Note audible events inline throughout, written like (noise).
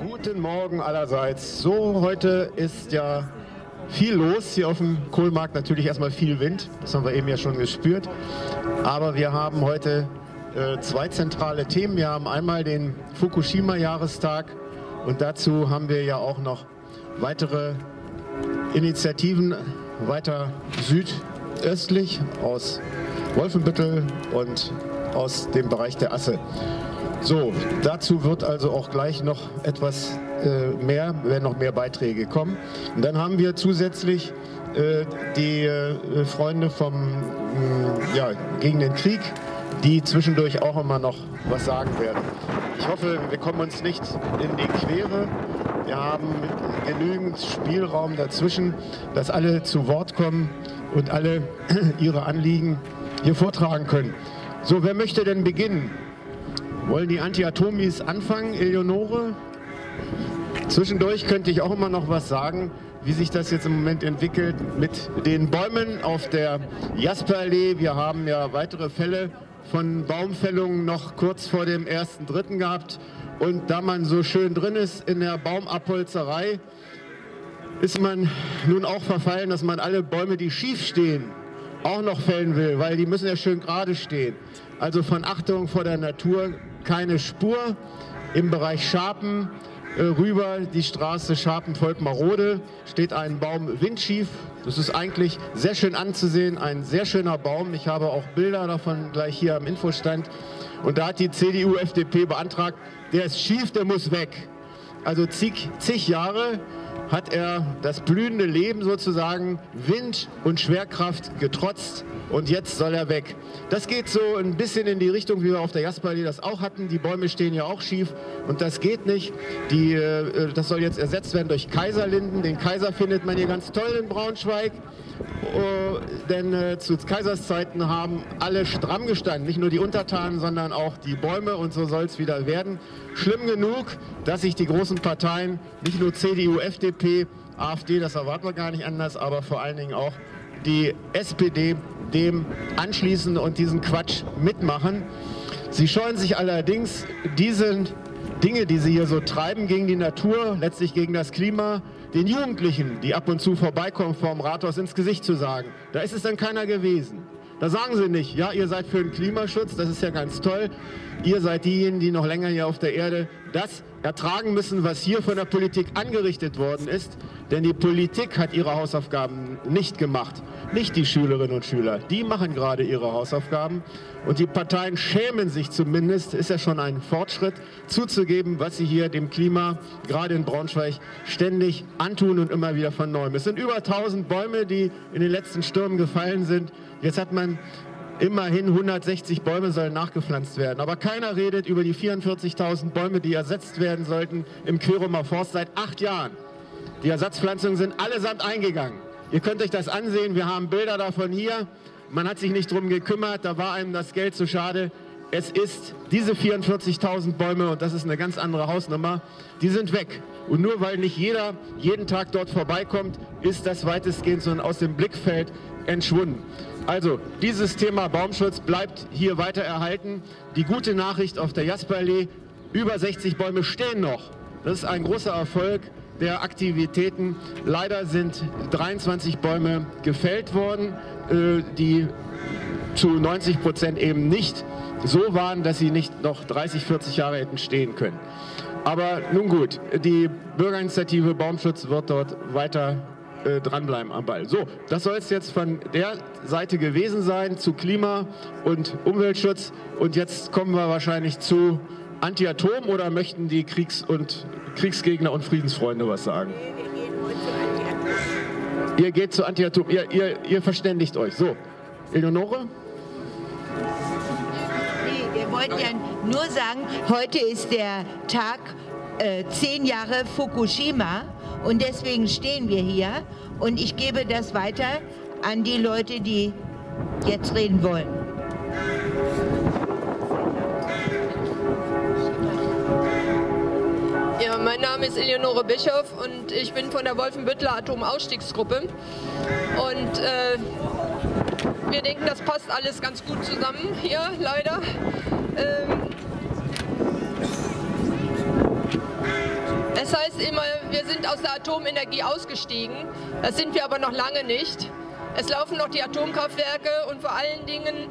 Guten Morgen allerseits. So, heute ist ja viel los hier auf dem Kohlmarkt. Natürlich erstmal viel Wind, das haben wir eben ja schon gespürt. Aber wir haben heute äh, zwei zentrale Themen. Wir haben einmal den Fukushima-Jahrestag und dazu haben wir ja auch noch weitere Initiativen weiter südöstlich aus Wolfenbüttel und aus dem Bereich der Asse. So, dazu wird also auch gleich noch etwas äh, mehr, werden noch mehr Beiträge kommen. Und dann haben wir zusätzlich äh, die äh, Freunde vom, mh, ja, gegen den Krieg, die zwischendurch auch immer noch was sagen werden. Ich hoffe, wir kommen uns nicht in die Quere. Wir haben genügend Spielraum dazwischen, dass alle zu Wort kommen und alle (clears throat) ihre Anliegen hier vortragen können. So, wer möchte denn beginnen? Wollen die Anti-Atomis anfangen, Eleonore? Zwischendurch könnte ich auch immer noch was sagen, wie sich das jetzt im Moment entwickelt mit den Bäumen auf der Jasperallee. Wir haben ja weitere Fälle von Baumfällungen noch kurz vor dem 1.3. gehabt. Und da man so schön drin ist in der Baumabholzerei, ist man nun auch verfallen, dass man alle Bäume, die schief stehen, auch noch fällen will, weil die müssen ja schön gerade stehen. Also von Achtung vor der Natur keine Spur. Im Bereich Scharpen äh, rüber die Straße Scharpen-Volkmarode steht ein Baum windschief. Das ist eigentlich sehr schön anzusehen, ein sehr schöner Baum. Ich habe auch Bilder davon gleich hier am Infostand. Und da hat die CDU, FDP beantragt, der ist schief, der muss weg. Also zig, zig Jahre hat er das blühende Leben sozusagen Wind und Schwerkraft getrotzt und jetzt soll er weg. Das geht so ein bisschen in die Richtung, wie wir auf der Jasperallee das auch hatten. Die Bäume stehen ja auch schief und das geht nicht. Die, äh, das soll jetzt ersetzt werden durch Kaiserlinden. Den Kaiser findet man hier ganz toll in Braunschweig. Uh, denn äh, zu Kaiserszeiten haben alle stramm gestanden, nicht nur die Untertanen, sondern auch die Bäume und so soll es wieder werden. Schlimm genug, dass sich die großen Parteien, nicht nur CDU, FDP, AfD, das erwarten wir gar nicht anders, aber vor allen Dingen auch die SPD dem anschließen und diesen Quatsch mitmachen. Sie scheuen sich allerdings diese Dinge, die sie hier so treiben gegen die Natur, letztlich gegen das Klima, den Jugendlichen, die ab und zu vorbeikommen vorm Rathaus, ins Gesicht zu sagen. Da ist es dann keiner gewesen. Da sagen sie nicht, ja, ihr seid für den Klimaschutz, das ist ja ganz toll. Ihr seid diejenigen, die noch länger hier auf der Erde das ertragen müssen, was hier von der Politik angerichtet worden ist. Denn die Politik hat ihre Hausaufgaben nicht gemacht. Nicht die Schülerinnen und Schüler. Die machen gerade ihre Hausaufgaben. Und die Parteien schämen sich zumindest, ist ja schon ein Fortschritt, zuzugeben, was sie hier dem Klima, gerade in Braunschweig, ständig antun und immer wieder von neuem. Es sind über 1000 Bäume, die in den letzten Stürmen gefallen sind. Jetzt hat man Immerhin 160 Bäume sollen nachgepflanzt werden. Aber keiner redet über die 44.000 Bäume, die ersetzt werden sollten im Querumer Forst seit acht Jahren. Die Ersatzpflanzungen sind allesamt eingegangen. Ihr könnt euch das ansehen. Wir haben Bilder davon hier. Man hat sich nicht darum gekümmert. Da war einem das Geld zu schade. Es ist diese 44.000 Bäume, und das ist eine ganz andere Hausnummer, die sind weg. Und nur weil nicht jeder jeden Tag dort vorbeikommt, ist das weitestgehend so aus dem Blickfeld entschwunden. Also dieses Thema Baumschutz bleibt hier weiter erhalten. Die gute Nachricht auf der Jasperallee, über 60 Bäume stehen noch. Das ist ein großer Erfolg der Aktivitäten. Leider sind 23 Bäume gefällt worden, äh, die zu 90 Prozent eben nicht so waren, dass sie nicht noch 30, 40 Jahre hätten stehen können. Aber nun gut, die Bürgerinitiative Baumschutz wird dort weiter äh, dranbleiben am Ball. So, das soll es jetzt von der Seite gewesen sein zu Klima- und Umweltschutz. Und jetzt kommen wir wahrscheinlich zu Anti-Atom oder möchten die Kriegs- und Kriegsgegner und Friedensfreunde was sagen? Ihr geht zu Anti-Atom, ihr, ihr, ihr verständigt euch. So, Eleonore? Wir wollten ja nur sagen, heute ist der Tag äh, zehn Jahre Fukushima und deswegen stehen wir hier und ich gebe das weiter an die Leute, die jetzt reden wollen. Ja, mein Name ist Eleonore Bischof und ich bin von der Wolfenbüttler Atomausstiegsgruppe. Und äh, wir denken, das passt alles ganz gut zusammen hier, leider. Ähm, immer, wir sind aus der Atomenergie ausgestiegen. Das sind wir aber noch lange nicht. Es laufen noch die Atomkraftwerke und vor allen Dingen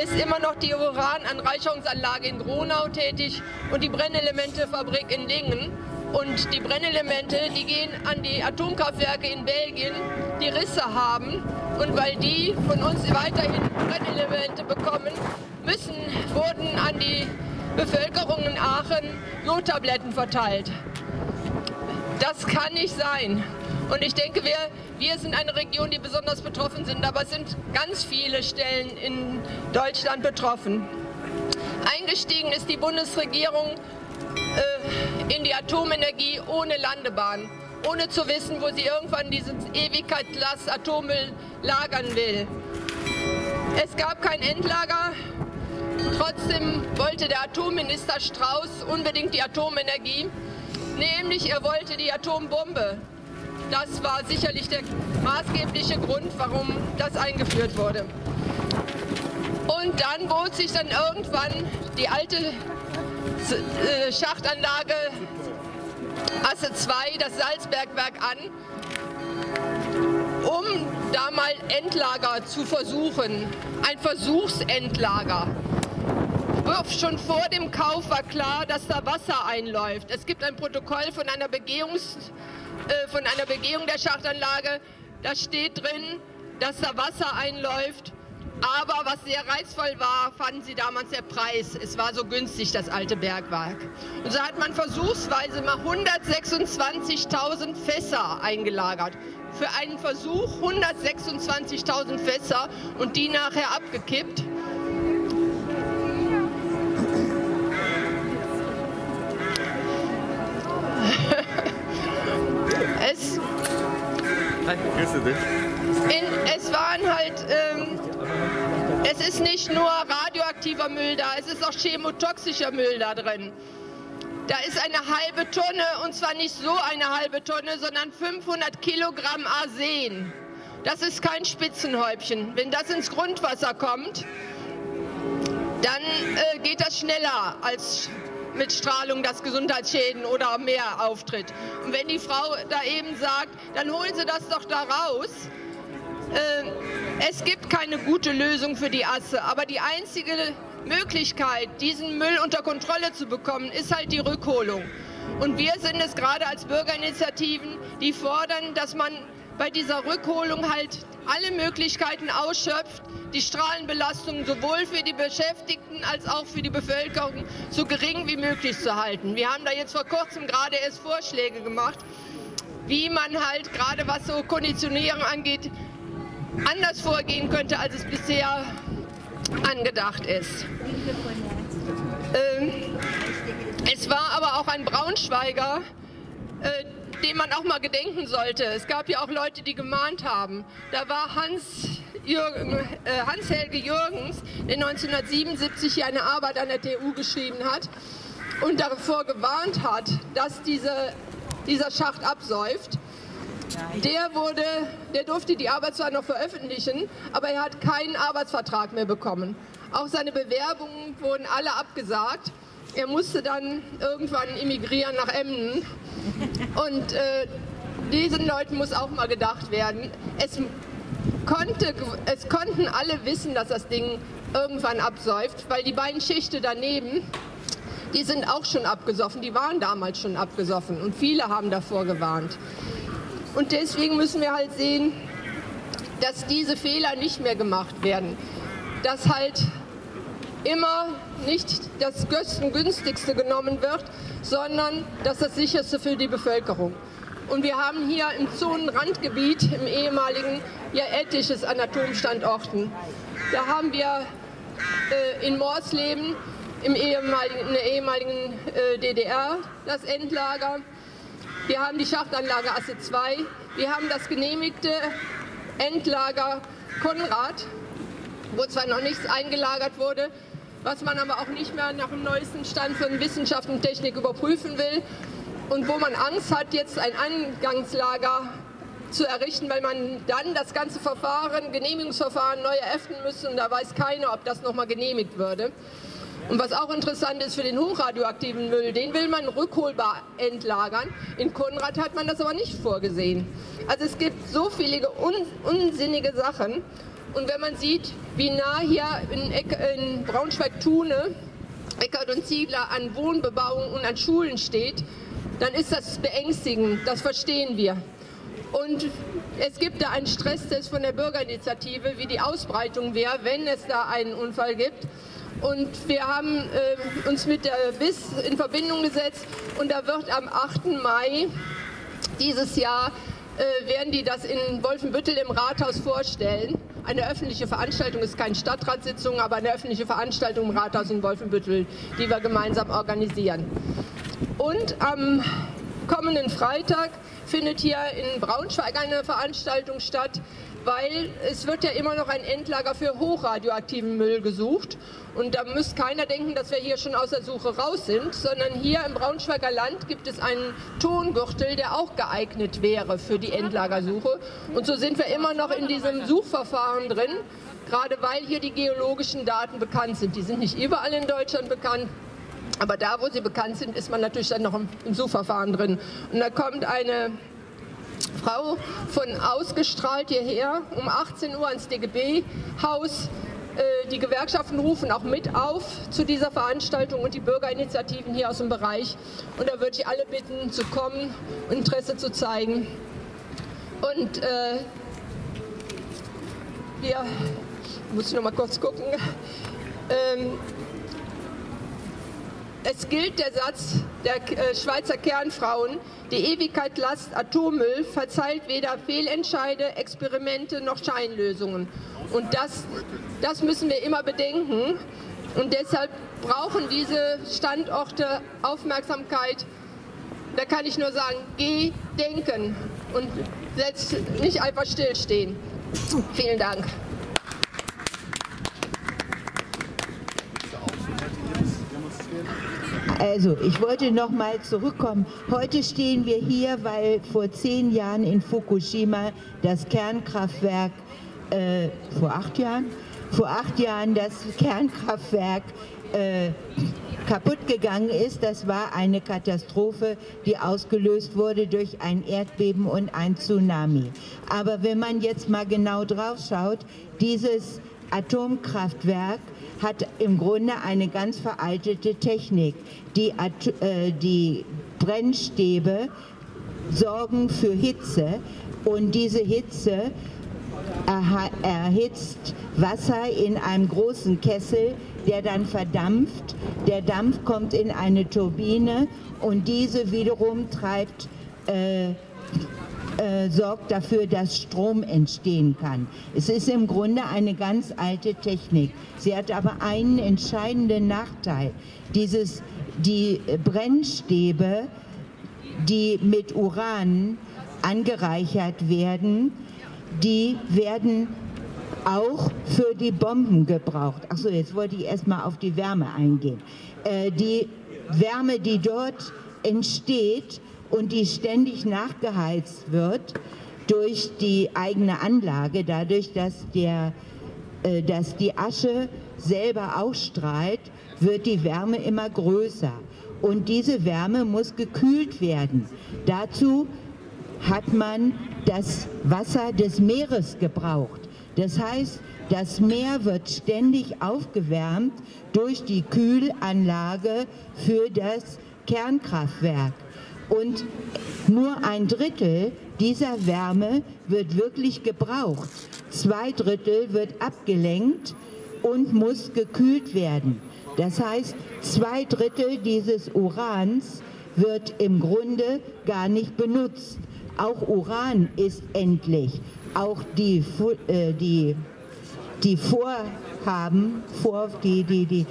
ist immer noch die Urananreicherungsanlage in Gronau tätig und die Brennelementefabrik in Lingen. Und die Brennelemente, die gehen an die Atomkraftwerke in Belgien, die Risse haben. Und weil die von uns weiterhin Brennelemente bekommen, müssen, wurden an die Bevölkerung in Aachen Jodtabletten verteilt. Das kann nicht sein. Und ich denke, wir, wir sind eine Region, die besonders betroffen sind, aber es sind ganz viele Stellen in Deutschland betroffen. Eingestiegen ist die Bundesregierung äh, in die Atomenergie ohne Landebahn, ohne zu wissen, wo sie irgendwann diesen Ewigkeitslast Atommüll lagern will. Es gab kein Endlager. Trotzdem wollte der Atomminister Strauß unbedingt die Atomenergie, nämlich er wollte die Atombombe. Das war sicherlich der maßgebliche Grund, warum das eingeführt wurde. Und dann bot sich dann irgendwann die alte äh, Schachtanlage Asse 2, das Salzbergwerk an, um da mal Endlager zu versuchen. Ein Versuchsendlager. Schon vor dem Kauf war klar, dass da Wasser einläuft. Es gibt ein Protokoll von einer Begehungs äh, von einer Begehung der Schachtanlage. Da steht drin, dass da Wasser einläuft. Aber was sehr reizvoll war, fanden sie damals der Preis. Es war so günstig, das alte Bergwerk. Und so hat man versuchsweise mal 126.000 Fässer eingelagert. Für einen Versuch 126.000 Fässer und die nachher abgekippt. Es, in, es waren halt, ähm, es ist nicht nur radioaktiver Müll da, es ist auch chemotoxischer Müll da drin. Da ist eine halbe Tonne, und zwar nicht so eine halbe Tonne, sondern 500 Kilogramm Arsen. Das ist kein Spitzenhäubchen. Wenn das ins Grundwasser kommt, dann äh, geht das schneller als mit Strahlung, dass Gesundheitsschäden oder mehr auftritt. Und wenn die Frau da eben sagt, dann holen Sie das doch da raus. Äh, es gibt keine gute Lösung für die Asse, aber die einzige Möglichkeit, diesen Müll unter Kontrolle zu bekommen, ist halt die Rückholung. Und wir sind es gerade als Bürgerinitiativen, die fordern, dass man bei dieser Rückholung halt alle Möglichkeiten ausschöpft, die Strahlenbelastung sowohl für die Beschäftigten als auch für die Bevölkerung so gering wie möglich zu halten. Wir haben da jetzt vor kurzem gerade erst Vorschläge gemacht, wie man halt gerade was so Konditionierung angeht, anders vorgehen könnte, als es bisher angedacht ist. Ähm, es war aber auch ein Braunschweiger, äh, dem man auch mal gedenken sollte. Es gab ja auch Leute, die gemahnt haben. Da war Hans, Jürgen, äh, Hans-Helge Jürgens, der 1977 hier eine Arbeit an der TU geschrieben hat und davor gewarnt hat, dass diese, dieser Schacht absäuft. Der wurde, der durfte die Arbeit zwar noch veröffentlichen, aber er hat keinen Arbeitsvertrag mehr bekommen. Auch seine Bewerbungen wurden alle abgesagt. Er musste dann irgendwann emigrieren nach Emden. Und äh, diesen Leuten muss auch mal gedacht werden. Es, konnte, es konnten alle wissen, dass das Ding irgendwann absäuft, weil die beiden Schichte daneben, die sind auch schon abgesoffen, die waren damals schon abgesoffen und viele haben davor gewarnt. Und deswegen müssen wir halt sehen, dass diese Fehler nicht mehr gemacht werden. Dass halt immer nicht das günstigste genommen wird, sondern das das sicherste für die Bevölkerung. Und wir haben hier im Zonenrandgebiet, im ehemaligen, ja etliches an Atomstandorten. Da haben wir äh, in Morsleben, im ehemaligen, in der ehemaligen äh, DDR, das Endlager. Wir haben die Schachtanlage Asse 2. Wir haben das genehmigte Endlager Konrad, wo zwar noch nichts eingelagert wurde, was man aber auch nicht mehr nach dem neuesten Stand von Wissenschaft und Technik überprüfen will und wo man Angst hat, jetzt ein Eingangslager zu errichten, weil man dann das ganze Verfahren, Genehmigungsverfahren neu eröffnen müsste und da weiß keiner, ob das nochmal genehmigt würde. Und was auch interessant ist für den hochradioaktiven Müll, den will man rückholbar entlagern. In Konrad hat man das aber nicht vorgesehen. Also es gibt so viele un unsinnige Sachen. Und wenn man sieht, wie nah hier in, in Braunschweig-Thune Eckert und Ziegler an Wohnbebauung und an Schulen steht, dann ist das beängstigend. Das verstehen wir. Und es gibt da einen Stresstest von der Bürgerinitiative, wie die Ausbreitung wäre, wenn es da einen Unfall gibt. Und wir haben äh, uns mit der BIS in Verbindung gesetzt und da wird am 8. Mai dieses Jahr äh, werden die das in Wolfenbüttel im Rathaus vorstellen. Eine öffentliche Veranstaltung ist keine Stadtratssitzung, aber eine öffentliche Veranstaltung im Rathaus in Wolfenbüttel, die wir gemeinsam organisieren. Und am kommenden Freitag findet hier in Braunschweig eine Veranstaltung statt, weil es wird ja immer noch ein Endlager für hochradioaktiven Müll gesucht. Und da muss keiner denken, dass wir hier schon aus der Suche raus sind, sondern hier im Braunschweiger Land gibt es einen Tongürtel, der auch geeignet wäre für die Endlagersuche. Und so sind wir immer noch in diesem Suchverfahren drin, gerade weil hier die geologischen Daten bekannt sind. Die sind nicht überall in Deutschland bekannt. Aber da, wo sie bekannt sind, ist man natürlich dann noch im, Suchverfahren drin. Und da kommt eine Frau von ausgestrahlt hierher um 18 Uhr ans DGB-Haus. Äh, die Gewerkschaften rufen auch mit auf zu dieser Veranstaltung und die Bürgerinitiativen hier aus dem Bereich. Und da würde ich alle bitten, zu kommen Interesse zu zeigen. Und äh, wir, muss ich noch mal kurz gucken. Ähm, es gilt der Satz der äh, Schweizer Kernfrauen, die Ewigkeit Last Atommüll verzeiht weder Fehlentscheide, Experimente noch Scheinlösungen. Und das, das müssen wir immer bedenken. Und deshalb brauchen diese Standorte Aufmerksamkeit. Da kann ich nur sagen, geh denken und nicht einfach stillstehen. Vielen Dank. Also, ich wollte noch mal zurückkommen. Heute stehen wir hier, weil vor zehn Jahren in Fukushima das Kernkraftwerk, äh, vor acht Jahren, vor acht Jahren das Kernkraftwerk äh, kaputt gegangen ist. Das war eine Katastrophe, die ausgelöst wurde durch ein Erdbeben und ein Tsunami. Aber wenn man jetzt mal genau drauf schaut, dieses Atomkraftwerk hat im Grunde eine ganz veraltete Technik. Die, äh, die Brennstäbe sorgen für Hitze und diese Hitze erhitzt Wasser in einem großen Kessel, der dann verdampft. Der Dampf kommt in eine Turbine und diese wiederum treibt äh, äh, sorgt dafür, dass Strom entstehen kann. Es ist im Grunde eine ganz alte Technik. Sie hat aber einen entscheidenden Nachteil. Dieses, die Brennstäbe, die mit Uran angereichert werden, die werden auch für die Bomben gebraucht. Achso, jetzt wollte ich erstmal auf die Wärme eingehen. Äh, die Wärme, die dort entsteht, und die ständig nachgeheizt wird durch die eigene Anlage, dadurch, dass, der, äh, dass die Asche selber ausstrahlt, wird die Wärme immer größer. Und diese Wärme muss gekühlt werden. Dazu hat man das Wasser des Meeres gebraucht. Das heißt, das Meer wird ständig aufgewärmt durch die Kühlanlage für das Kernkraftwerk. Und nur ein Drittel dieser Wärme wird wirklich gebraucht. Zwei Drittel wird abgelenkt und muss gekühlt werden. Das heißt, zwei Drittel dieses Urans wird im Grunde gar nicht benutzt. Auch Uran ist endlich. Auch die, äh, die, die Vorhaben, vor, die, die, die,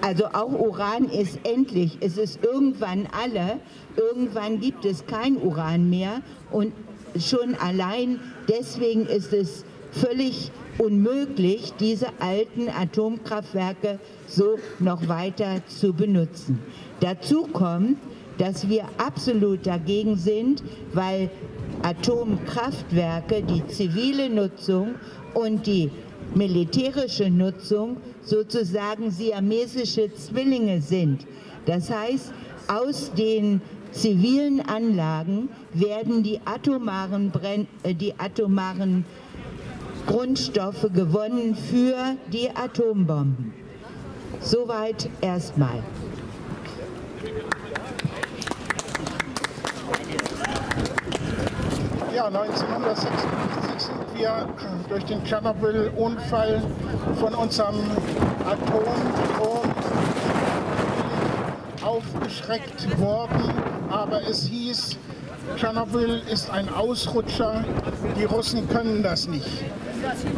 also auch Uran ist endlich. Es ist irgendwann alle Irgendwann gibt es kein Uran mehr und schon allein deswegen ist es völlig unmöglich, diese alten Atomkraftwerke so noch weiter zu benutzen. Dazu kommt, dass wir absolut dagegen sind, weil Atomkraftwerke die zivile Nutzung und die militärische Nutzung sozusagen siamesische Zwillinge sind. Das heißt, aus den zivilen Anlagen werden die atomaren, Brenn äh, die atomaren Grundstoffe gewonnen für die Atombomben. Soweit erstmal. Ja, 1956 sind wir durch den Tschernobyl-Unfall von unserem Atomstrom aufgeschreckt worden. Aber es hieß, Tschernobyl ist ein Ausrutscher, die Russen können das nicht.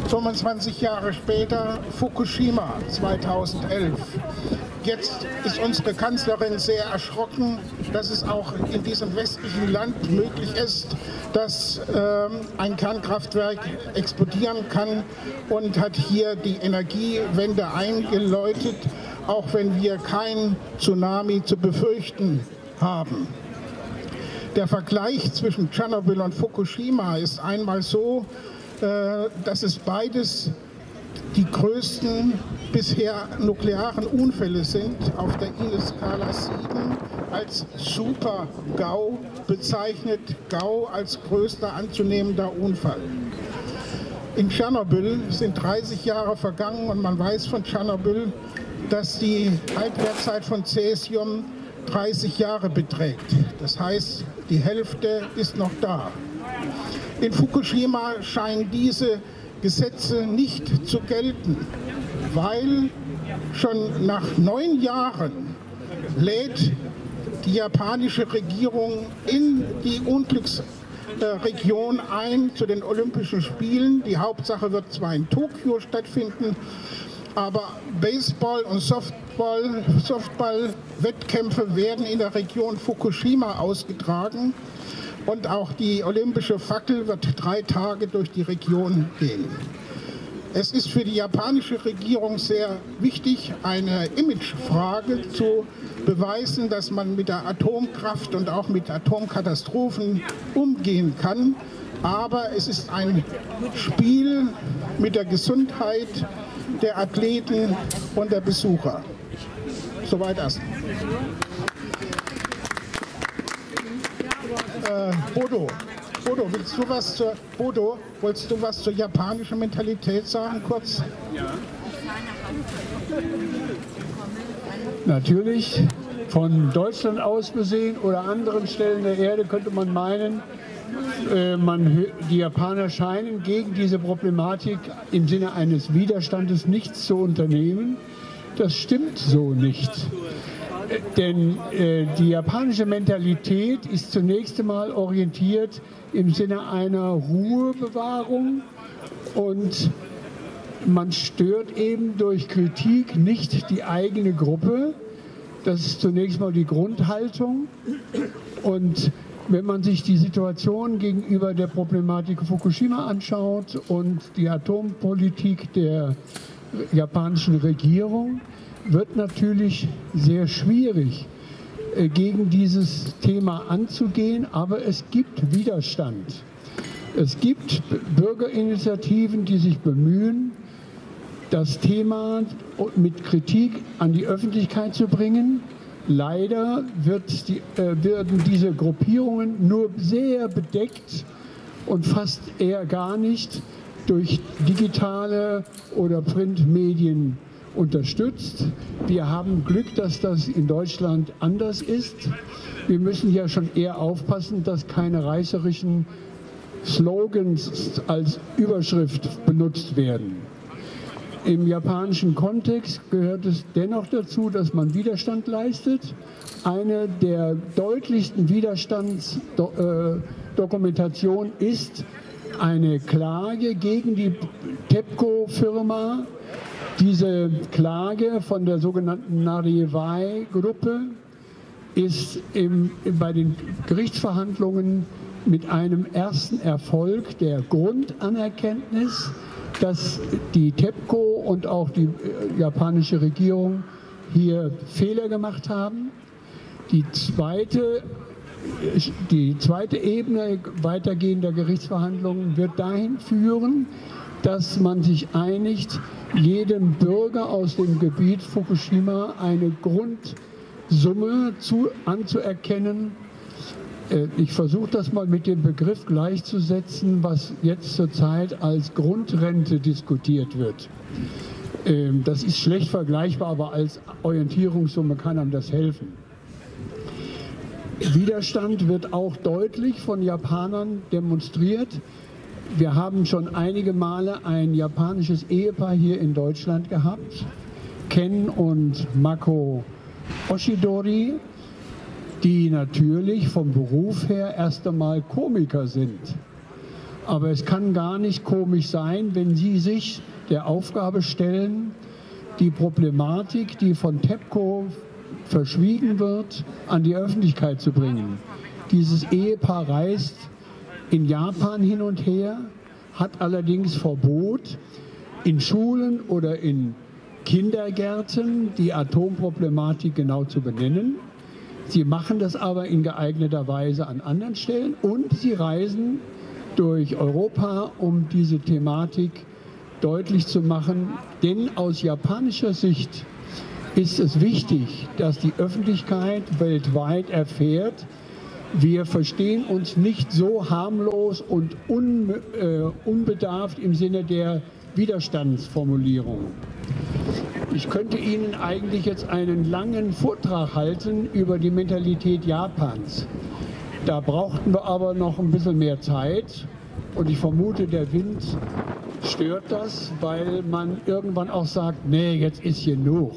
25 Jahre später Fukushima 2011. Jetzt ist unsere Kanzlerin sehr erschrocken, dass es auch in diesem westlichen Land möglich ist, dass ähm, ein Kernkraftwerk explodieren kann und hat hier die Energiewende eingeläutet, auch wenn wir kein Tsunami zu befürchten haben. Der Vergleich zwischen Tschernobyl und Fukushima ist einmal so, äh, dass es beides die größten bisher nuklearen Unfälle sind auf der INES-Skala 7 als Super-GAU bezeichnet, GAU als größter anzunehmender Unfall. In Tschernobyl sind 30 Jahre vergangen und man weiß von Tschernobyl, dass die Halbwertzeit von Cäsium 30 Jahre beträgt. Das heißt, die Hälfte ist noch da. In Fukushima scheinen diese Gesetze nicht zu gelten, weil schon nach neun Jahren lädt die japanische Regierung in die Unglücksregion ein zu den Olympischen Spielen. Die Hauptsache wird zwar in Tokio stattfinden, aber Baseball- und Softball, Softball-Wettkämpfe werden in der Region Fukushima ausgetragen und auch die olympische Fackel wird drei Tage durch die Region gehen. Es ist für die japanische Regierung sehr wichtig, eine Imagefrage zu beweisen, dass man mit der Atomkraft und auch mit Atomkatastrophen umgehen kann. Aber es ist ein Spiel mit der Gesundheit der Athleten und der Besucher. Soweit erst. Äh, Bodo, Bodo, willst du was zur Bodo, wolltest du was zur japanischen Mentalität sagen, kurz? Ja. Natürlich, von Deutschland aus gesehen oder anderen Stellen der Erde könnte man meinen, äh, man, die Japaner scheinen gegen diese Problematik im Sinne eines Widerstandes nichts zu unternehmen. Das stimmt so nicht. Denn äh, die japanische Mentalität ist zunächst einmal orientiert im Sinne einer Ruhebewahrung und man stört eben durch Kritik nicht die eigene Gruppe. Das ist zunächst mal die Grundhaltung. Und wenn man sich die Situation gegenüber der Problematik Fukushima anschaut und die Atompolitik der japanischen Regierung, wird natürlich sehr schwierig, äh, gegen dieses Thema anzugehen, aber es gibt Widerstand. Es gibt Bürgerinitiativen, die sich bemühen, das Thema mit Kritik an die Öffentlichkeit zu bringen. Leider die, äh, werden diese Gruppierungen nur sehr bedeckt und fast eher gar nicht durch digitale oder Printmedien unterstützt. Wir haben Glück, dass das in Deutschland anders ist. Wir müssen ja schon eher aufpassen, dass keine reißerischen Slogans als Überschrift benutzt werden. Im japanischen Kontext gehört es dennoch dazu, dass man Widerstand leistet. Eine der deutlichsten Widerstandsdokumentationen ist eine Klage gegen die TEPCO-Firma diese Klage von der sogenannten Narivai-Gruppe ist im, bei den Gerichtsverhandlungen mit einem ersten Erfolg der Grundanerkenntnis, dass die TEPCO und auch die äh, japanische Regierung hier Fehler gemacht haben. Die zweite, die zweite Ebene weitergehender Gerichtsverhandlungen wird dahin führen, dass man sich einigt, jedem Bürger aus dem Gebiet Fukushima eine Grundsumme zu, anzuerkennen. Äh, ich versuche das mal mit dem Begriff gleichzusetzen, was jetzt zurzeit als Grundrente diskutiert wird. Ähm, das ist schlecht vergleichbar, aber als Orientierungssumme kann einem das helfen. Widerstand wird auch deutlich von Japanern demonstriert. Wir haben schon einige Male ein japanisches Ehepaar hier in Deutschland gehabt, Ken und Mako Oshidori, die natürlich vom Beruf her erst einmal Komiker sind. Aber es kann gar nicht komisch sein, wenn sie sich der Aufgabe stellen, die Problematik, die von TEPCO verschwiegen wird, an die Öffentlichkeit zu bringen. Dieses Ehepaar reist in Japan hin und her, hat allerdings Verbot, in Schulen oder in Kindergärten die Atomproblematik genau zu benennen. Sie machen das aber in geeigneter Weise an anderen Stellen und sie reisen durch Europa, um diese Thematik deutlich zu machen. Denn aus japanischer Sicht ist es wichtig, dass die Öffentlichkeit weltweit erfährt, wir verstehen uns nicht so harmlos und un, äh, unbedarft im Sinne der Widerstandsformulierung. Ich könnte Ihnen eigentlich jetzt einen langen Vortrag halten über die Mentalität Japans. Da brauchten wir aber noch ein bisschen mehr Zeit und ich vermute, der Wind stört das, weil man irgendwann auch sagt, nee, jetzt ist genug.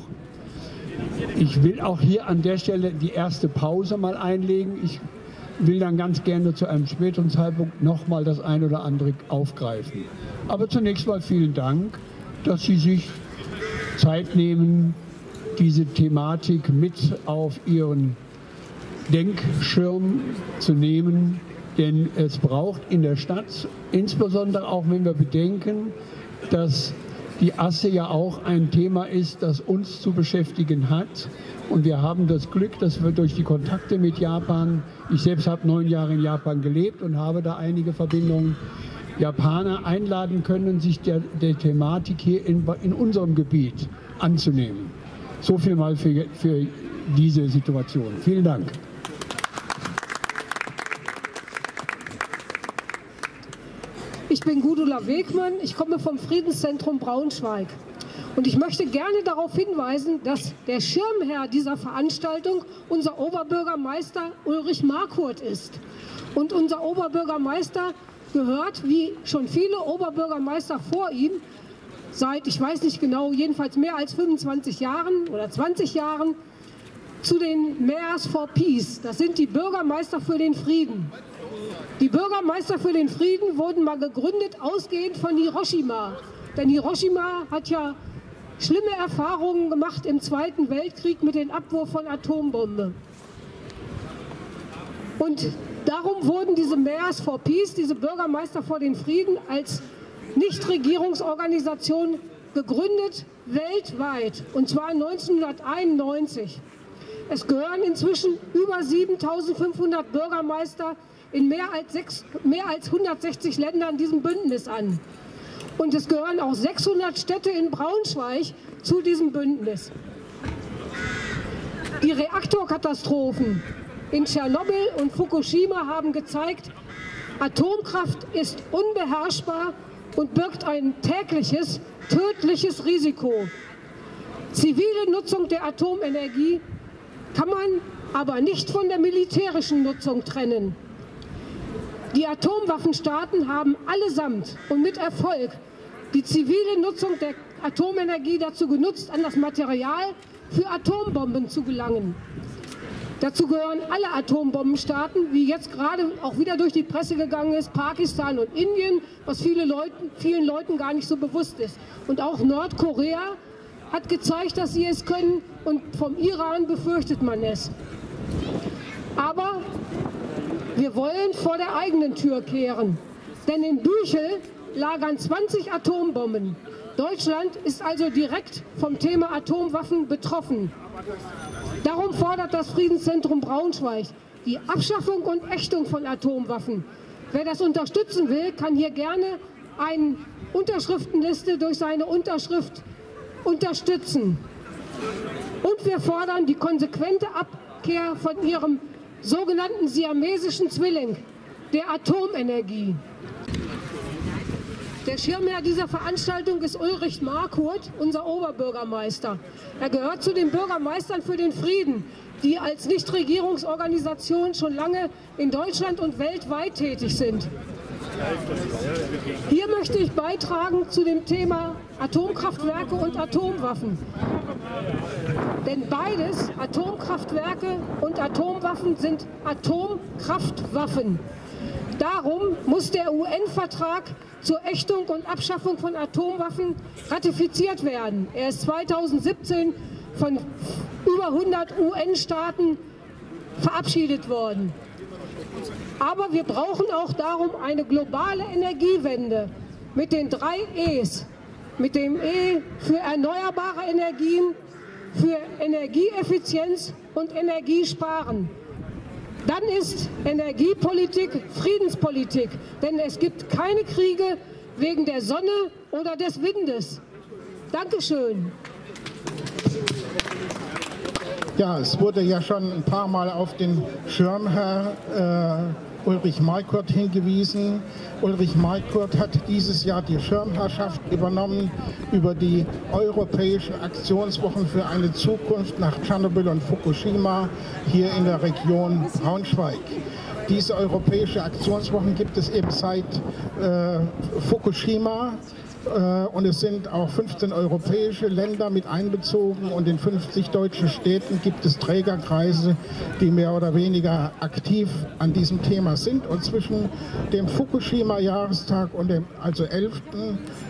Ich will auch hier an der Stelle die erste Pause mal einlegen. Ich will dann ganz gerne zu einem späteren Zeitpunkt nochmal das ein oder andere aufgreifen. Aber zunächst mal vielen Dank, dass Sie sich Zeit nehmen, diese Thematik mit auf Ihren Denkschirm zu nehmen. Denn es braucht in der Stadt, insbesondere auch wenn wir bedenken, dass die Asse ja auch ein Thema ist, das uns zu beschäftigen hat. Und wir haben das Glück, dass wir durch die Kontakte mit Japan, ich selbst habe neun Jahre in Japan gelebt und habe da einige Verbindungen, Japaner einladen können, sich der, der Thematik hier in, in unserem Gebiet anzunehmen. So viel mal für, für diese Situation. Vielen Dank. Ich bin Gudula Wegmann, ich komme vom Friedenszentrum Braunschweig. Und ich möchte gerne darauf hinweisen, dass der Schirmherr dieser Veranstaltung unser Oberbürgermeister Ulrich Markurt ist. Und unser Oberbürgermeister gehört, wie schon viele Oberbürgermeister vor ihm, seit, ich weiß nicht genau, jedenfalls mehr als 25 Jahren oder 20 Jahren zu den Mayors for Peace. Das sind die Bürgermeister für den Frieden. Die Bürgermeister für den Frieden wurden mal gegründet, ausgehend von Hiroshima. Denn Hiroshima hat ja schlimme Erfahrungen gemacht im Zweiten Weltkrieg mit dem Abwurf von Atombomben. Und darum wurden diese Mayors for Peace, diese Bürgermeister vor den Frieden, als Nichtregierungsorganisation gegründet, weltweit, und zwar 1991. Es gehören inzwischen über 7500 Bürgermeister in mehr als, 6, mehr als 160 Ländern diesem Bündnis an. Und es gehören auch 600 Städte in Braunschweig zu diesem Bündnis. Die Reaktorkatastrophen in Tschernobyl und Fukushima haben gezeigt, Atomkraft ist unbeherrschbar und birgt ein tägliches, tödliches Risiko. Zivile Nutzung der Atomenergie kann man aber nicht von der militärischen Nutzung trennen. Die Atomwaffenstaaten haben allesamt und mit Erfolg die zivile Nutzung der Atomenergie dazu genutzt, an das Material für Atombomben zu gelangen. Dazu gehören alle Atombombenstaaten, wie jetzt gerade auch wieder durch die Presse gegangen ist, Pakistan und Indien, was viele Leuten, vielen Leuten gar nicht so bewusst ist. Und auch Nordkorea hat gezeigt, dass sie es können und vom Iran befürchtet man es. Aber wir wollen vor der eigenen Tür kehren. Denn in Büchel lagern 20 Atombomben. Deutschland ist also direkt vom Thema Atomwaffen betroffen. Darum fordert das Friedenszentrum Braunschweig die Abschaffung und Ächtung von Atomwaffen. Wer das unterstützen will, kann hier gerne einen Unterschriftenliste durch seine Unterschrift unterstützen. Und wir fordern die konsequente Abkehr von ihrem sogenannten siamesischen Zwilling, der Atomenergie. Der Schirmherr dieser Veranstaltung ist Ulrich Markurt, unser Oberbürgermeister. Er gehört zu den Bürgermeistern für den Frieden, die als Nichtregierungsorganisation schon lange in Deutschland und weltweit tätig sind. Hier möchte ich beitragen zu dem Thema Atomkraftwerke und Atomwaffen. Denn beides, Atomkraftwerke und Atomwaffen, sind Atomkraftwaffen. Darum muss der UN-Vertrag zur Ächtung und Abschaffung von Atomwaffen ratifiziert werden. Er ist 2017 von über 100 UN-Staaten verabschiedet worden. Aber wir brauchen auch darum eine globale Energiewende mit den drei E's. Mit dem E für erneuerbare Energien, für Energieeffizienz und Energiesparen. Dann ist Energiepolitik Friedenspolitik, denn es gibt keine Kriege wegen der Sonne oder des Windes. Dankeschön. Ja, es wurde ja schon ein paar Mal auf den Schirmherr äh, Ulrich Maikurt hingewiesen. Ulrich Maikurt hat dieses Jahr die Schirmherrschaft übernommen über die europäischen Aktionswochen für eine Zukunft nach Tschernobyl und Fukushima hier in der Region Braunschweig. Diese europäische Aktionswochen gibt es eben seit äh, Fukushima und es sind auch 15 europäische Länder mit einbezogen und in 50 deutschen Städten gibt es Trägerkreise, die mehr oder weniger aktiv an diesem Thema sind. Und zwischen dem Fukushima-Jahrestag und dem also 11.3.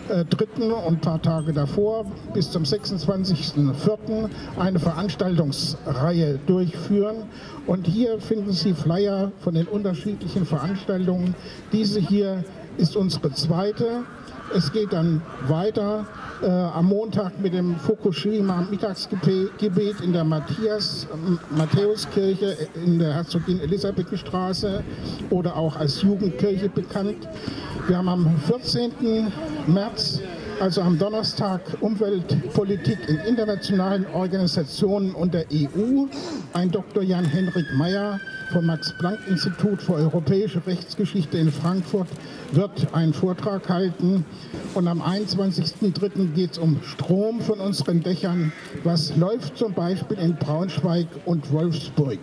Äh, und ein paar Tage davor bis zum 26.04. eine Veranstaltungsreihe durchführen. Und hier finden Sie Flyer von den unterschiedlichen Veranstaltungen. Diese hier ist unsere zweite. Es geht dann weiter äh, am Montag mit dem Fukushima Mittagsgebet in der Matthias, Matthäuskirche in der Herzogin Elisabethenstraße oder auch als Jugendkirche bekannt. Wir haben am 14. März also am Donnerstag Umweltpolitik in internationalen Organisationen und der EU. Ein Dr. Jan-Henrik Meyer vom Max-Planck-Institut für europäische Rechtsgeschichte in Frankfurt wird einen Vortrag halten. Und am 21.03. geht es um Strom von unseren Dächern. Was läuft zum Beispiel in Braunschweig und Wolfsburg?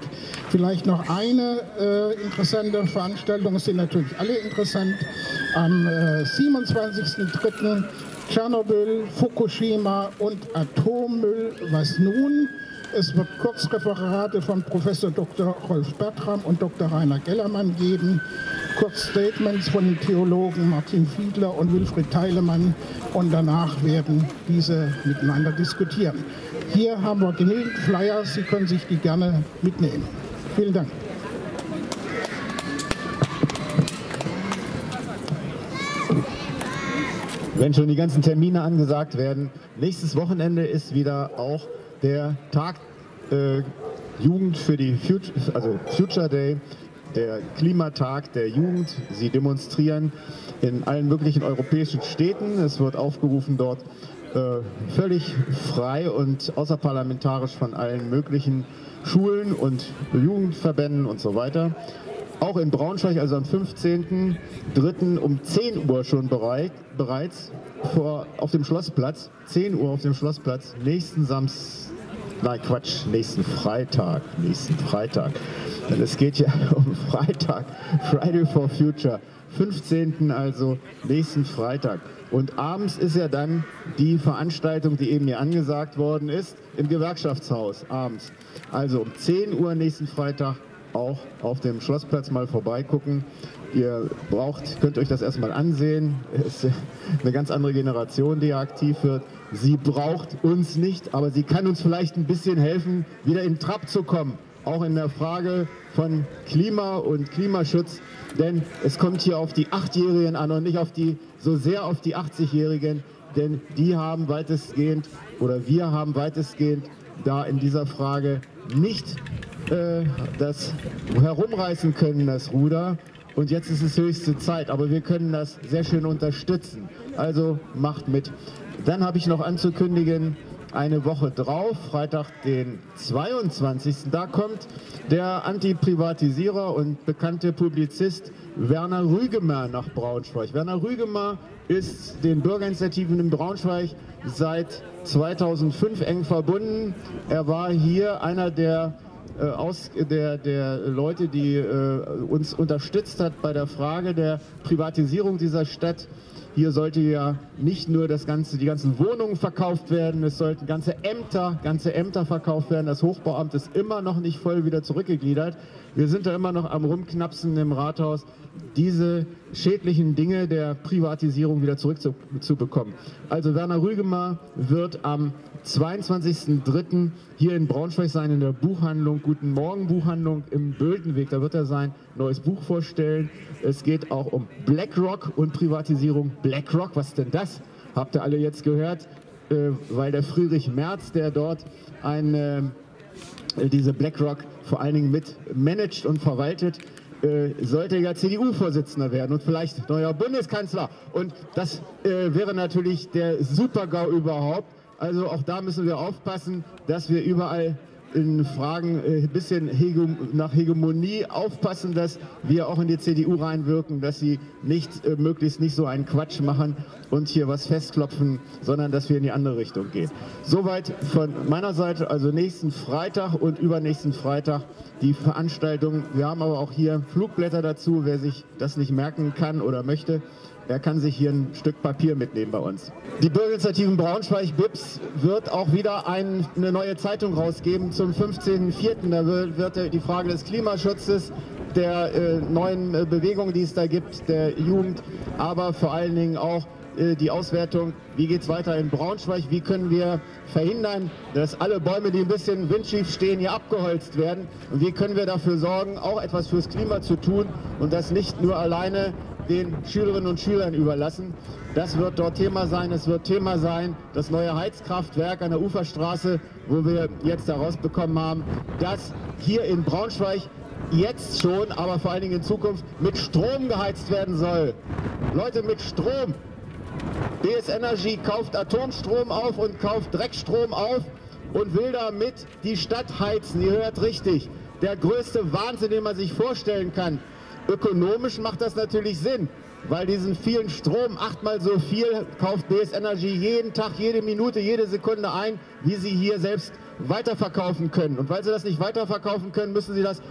Vielleicht noch eine äh, interessante Veranstaltung, sind natürlich alle interessant. Am äh, 27.03. Tschernobyl, Fukushima und Atommüll. Was nun? Es wird Kurzreferate von Professor Dr. Rolf Bertram und Dr. Rainer Gellermann geben, Kurzstatements von den Theologen Martin Fiedler und Wilfried Teilemann und danach werden diese miteinander diskutieren. Hier haben wir genügend Flyer, Sie können sich die gerne mitnehmen. Vielen Dank. Wenn schon die ganzen Termine angesagt werden. Nächstes Wochenende ist wieder auch der Tag äh, Jugend für die Future, also Future Day, der Klimatag der Jugend. Sie demonstrieren in allen möglichen europäischen Städten. Es wird aufgerufen dort äh, völlig frei und außerparlamentarisch von allen möglichen Schulen und Jugendverbänden und so weiter auch in Braunschweig, also am 15.03. um 10 Uhr schon bereit, bereits vor, auf dem Schlossplatz, 10 Uhr auf dem Schlossplatz, nächsten Samstag, nein Quatsch, nächsten Freitag, nächsten Freitag. Denn es geht ja (laughs) um Freitag, Friday for Future, 15. also nächsten Freitag. Und abends ist ja dann die Veranstaltung, die eben hier angesagt worden ist, im Gewerkschaftshaus abends. Also um 10 Uhr nächsten Freitag auch auf dem Schlossplatz mal vorbeigucken. Ihr braucht, könnt euch das erstmal ansehen. Es ist eine ganz andere Generation, die aktiv wird. Sie braucht uns nicht, aber sie kann uns vielleicht ein bisschen helfen, wieder in Trab zu kommen. Auch in der Frage von Klima und Klimaschutz. Denn es kommt hier auf die Achtjährigen an und nicht auf die, so sehr auf die 80-Jährigen. Denn die haben weitestgehend oder wir haben weitestgehend da in dieser Frage nicht äh, das herumreißen können, das Ruder. und jetzt ist es höchste Zeit. Aber wir können das sehr schön unterstützen. Also macht mit. Dann habe ich noch anzukündigen, eine Woche drauf, Freitag den 22. Da kommt der Antiprivatisierer und bekannte Publizist Werner Rügemer nach Braunschweig. Werner Rügemer ist den Bürgerinitiativen in Braunschweig seit 2005 eng verbunden. Er war hier einer der äh, aus der, der Leute, die äh, uns unterstützt hat bei der Frage der Privatisierung dieser Stadt. Hier sollte ja nicht nur das ganze, die ganzen Wohnungen verkauft werden, es sollten ganze Ämter, ganze Ämter verkauft werden. Das Hochbauamt ist immer noch nicht voll wieder zurückgegliedert. Wir sind da immer noch am Rumknapsen im Rathaus, diese schädlichen Dinge der Privatisierung wieder zurückzubekommen. Also Werner Rügemer wird am 22.03. hier in Braunschweig sein, in der Buchhandlung, Guten Morgen Buchhandlung im Böldenweg. Da wird er sein neues Buch vorstellen. Es geht auch um BlackRock und Privatisierung. BlackRock, was denn das? Habt ihr alle jetzt gehört? Äh, weil der Friedrich Merz, der dort eine, äh, diese BlackRock vor allen Dingen mit managt und verwaltet, äh, sollte ja CDU-Vorsitzender werden und vielleicht neuer Bundeskanzler. Und das wäre natürlich der Super-GAU überhaupt. Also auch da müssen wir aufpassen, dass wir überall in Fragen ein äh, bisschen nach Hegemonie aufpassen, dass wir auch in die CDU reinwirken, dass sie nicht äh, möglichst nicht so einen Quatsch machen und hier was festklopfen, sondern dass wir in die andere Richtung gehen. Soweit von meiner Seite, also nächsten Freitag und übernächsten Freitag die Veranstaltung. Wir haben aber auch hier Flugblätter dazu, wer sich das nicht merken kann oder möchte. Er kann sich hier ein Stück Papier mitnehmen bei uns. Die Bürgerinitiativen Braunschweig BIPS wird auch wieder ein, eine neue Zeitung rausgeben zum 15.04. Da wird, die Frage des Klimaschutzes, der äh, neuen äh, Bewegung, die es da gibt, der Jugend, aber vor allen Dingen auch äh, die Auswertung, wie geht es weiter in Braunschweig, wie können wir verhindern, dass alle Bäume, die ein bisschen windschief stehen, hier abgeholzt werden und wie können wir dafür sorgen, auch etwas fürs Klima zu tun und das nicht nur alleine den Schülerinnen und Schülern überlassen. Das wird dort Thema sein. Es wird Thema sein, das neue Heizkraftwerk an der Uferstraße, wo wir jetzt herausbekommen haben, dass hier in Braunschweig jetzt schon, aber vor allen Dingen in Zukunft mit Strom geheizt werden soll. Leute, mit Strom. BS Energy kauft Atomstrom auf und kauft Dreckstrom auf und will damit die Stadt heizen. Ihr hört richtig. Der größte Wahnsinn, den man sich vorstellen kann. Ökonomisch macht das natürlich Sinn, weil diesen vielen Strom, achtmal so viel, kauft BS Energy jeden Tag, jede Minute, jede Sekunde ein, wie sie hier selbst weiterverkaufen können. Und weil sie das nicht weiterverkaufen können, müssen sie das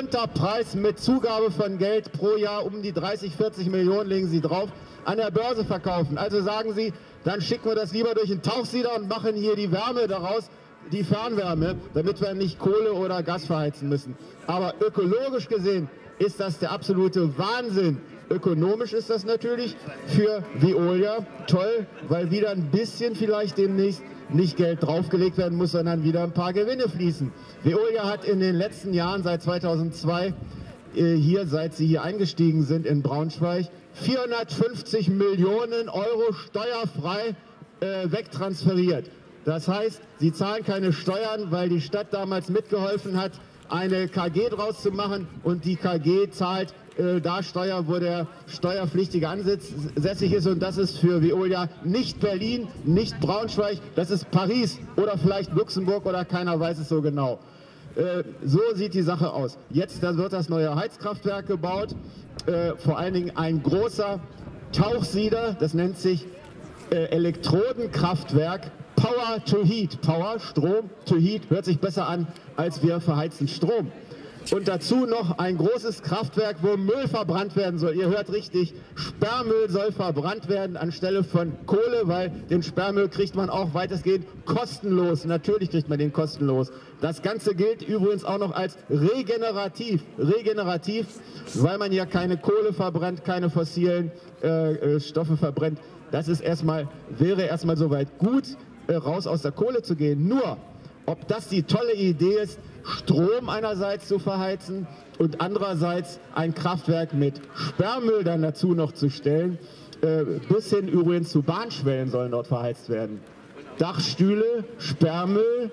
unter Preis mit Zugabe von Geld pro Jahr um die 30, 40 Millionen legen sie drauf, an der Börse verkaufen. Also sagen sie, dann schicken wir das lieber durch einen Tauchsieder und machen hier die Wärme daraus, die Fernwärme, damit wir nicht Kohle oder Gas verheizen müssen. Aber ökologisch gesehen ist das der absolute Wahnsinn. Ökonomisch ist das natürlich für Veolia toll, weil wieder ein bisschen vielleicht demnächst nicht Geld draufgelegt werden muss, sondern wieder ein paar Gewinne fließen. Veolia hat in den letzten Jahren seit 2002 äh, hier, seit sie hier eingestiegen sind in Braunschweig, 450 Millionen Euro steuerfrei äh, wegtransferiert. Das heißt, sie zahlen keine Steuern, weil die Stadt damals mitgeholfen hat, eine KG draus zu machen und die KG zahlt äh, da Steuer, wo der steuerpflichtige ansässig ist und das ist für Veolia nicht Berlin, nicht Braunschweig, das ist Paris oder vielleicht Luxemburg oder keiner weiß es so genau. Äh, so sieht die Sache aus. Jetzt wird das neue Heizkraftwerk gebaut, äh, vor allen Dingen ein großer Tauchsieder, das nennt sich äh, Elektrodenkraftwerk Power to Heat. Power, Strom to Heat, hört sich besser an, als wir verheizen Strom. Und dazu noch ein großes Kraftwerk, wo Müll verbrannt werden soll. Ihr hört richtig, Sperrmüll soll verbrannt werden anstelle von Kohle, weil den Sperrmüll kriegt man auch weitestgehend kostenlos. Natürlich kriegt man den kostenlos. Das Ganze gilt übrigens auch noch als regenerativ. Regenerativ, weil man ja keine Kohle verbrennt, keine fossilen äh, äh Stoffe verbrennt. Das ist erstmal, wäre erstmal soweit gut. Äh, raus aus der Kohle zu gehen. Nur, ob das die tolle Idee ist, Strom einerseits zu verheizen und andererseits ein Kraftwerk mit Sperrmüll dann dazu noch zu stellen, äh, bis hin übrigens zu Bahnschwellen sollen dort verheizt werden. Dachstühle, Sperrmüll,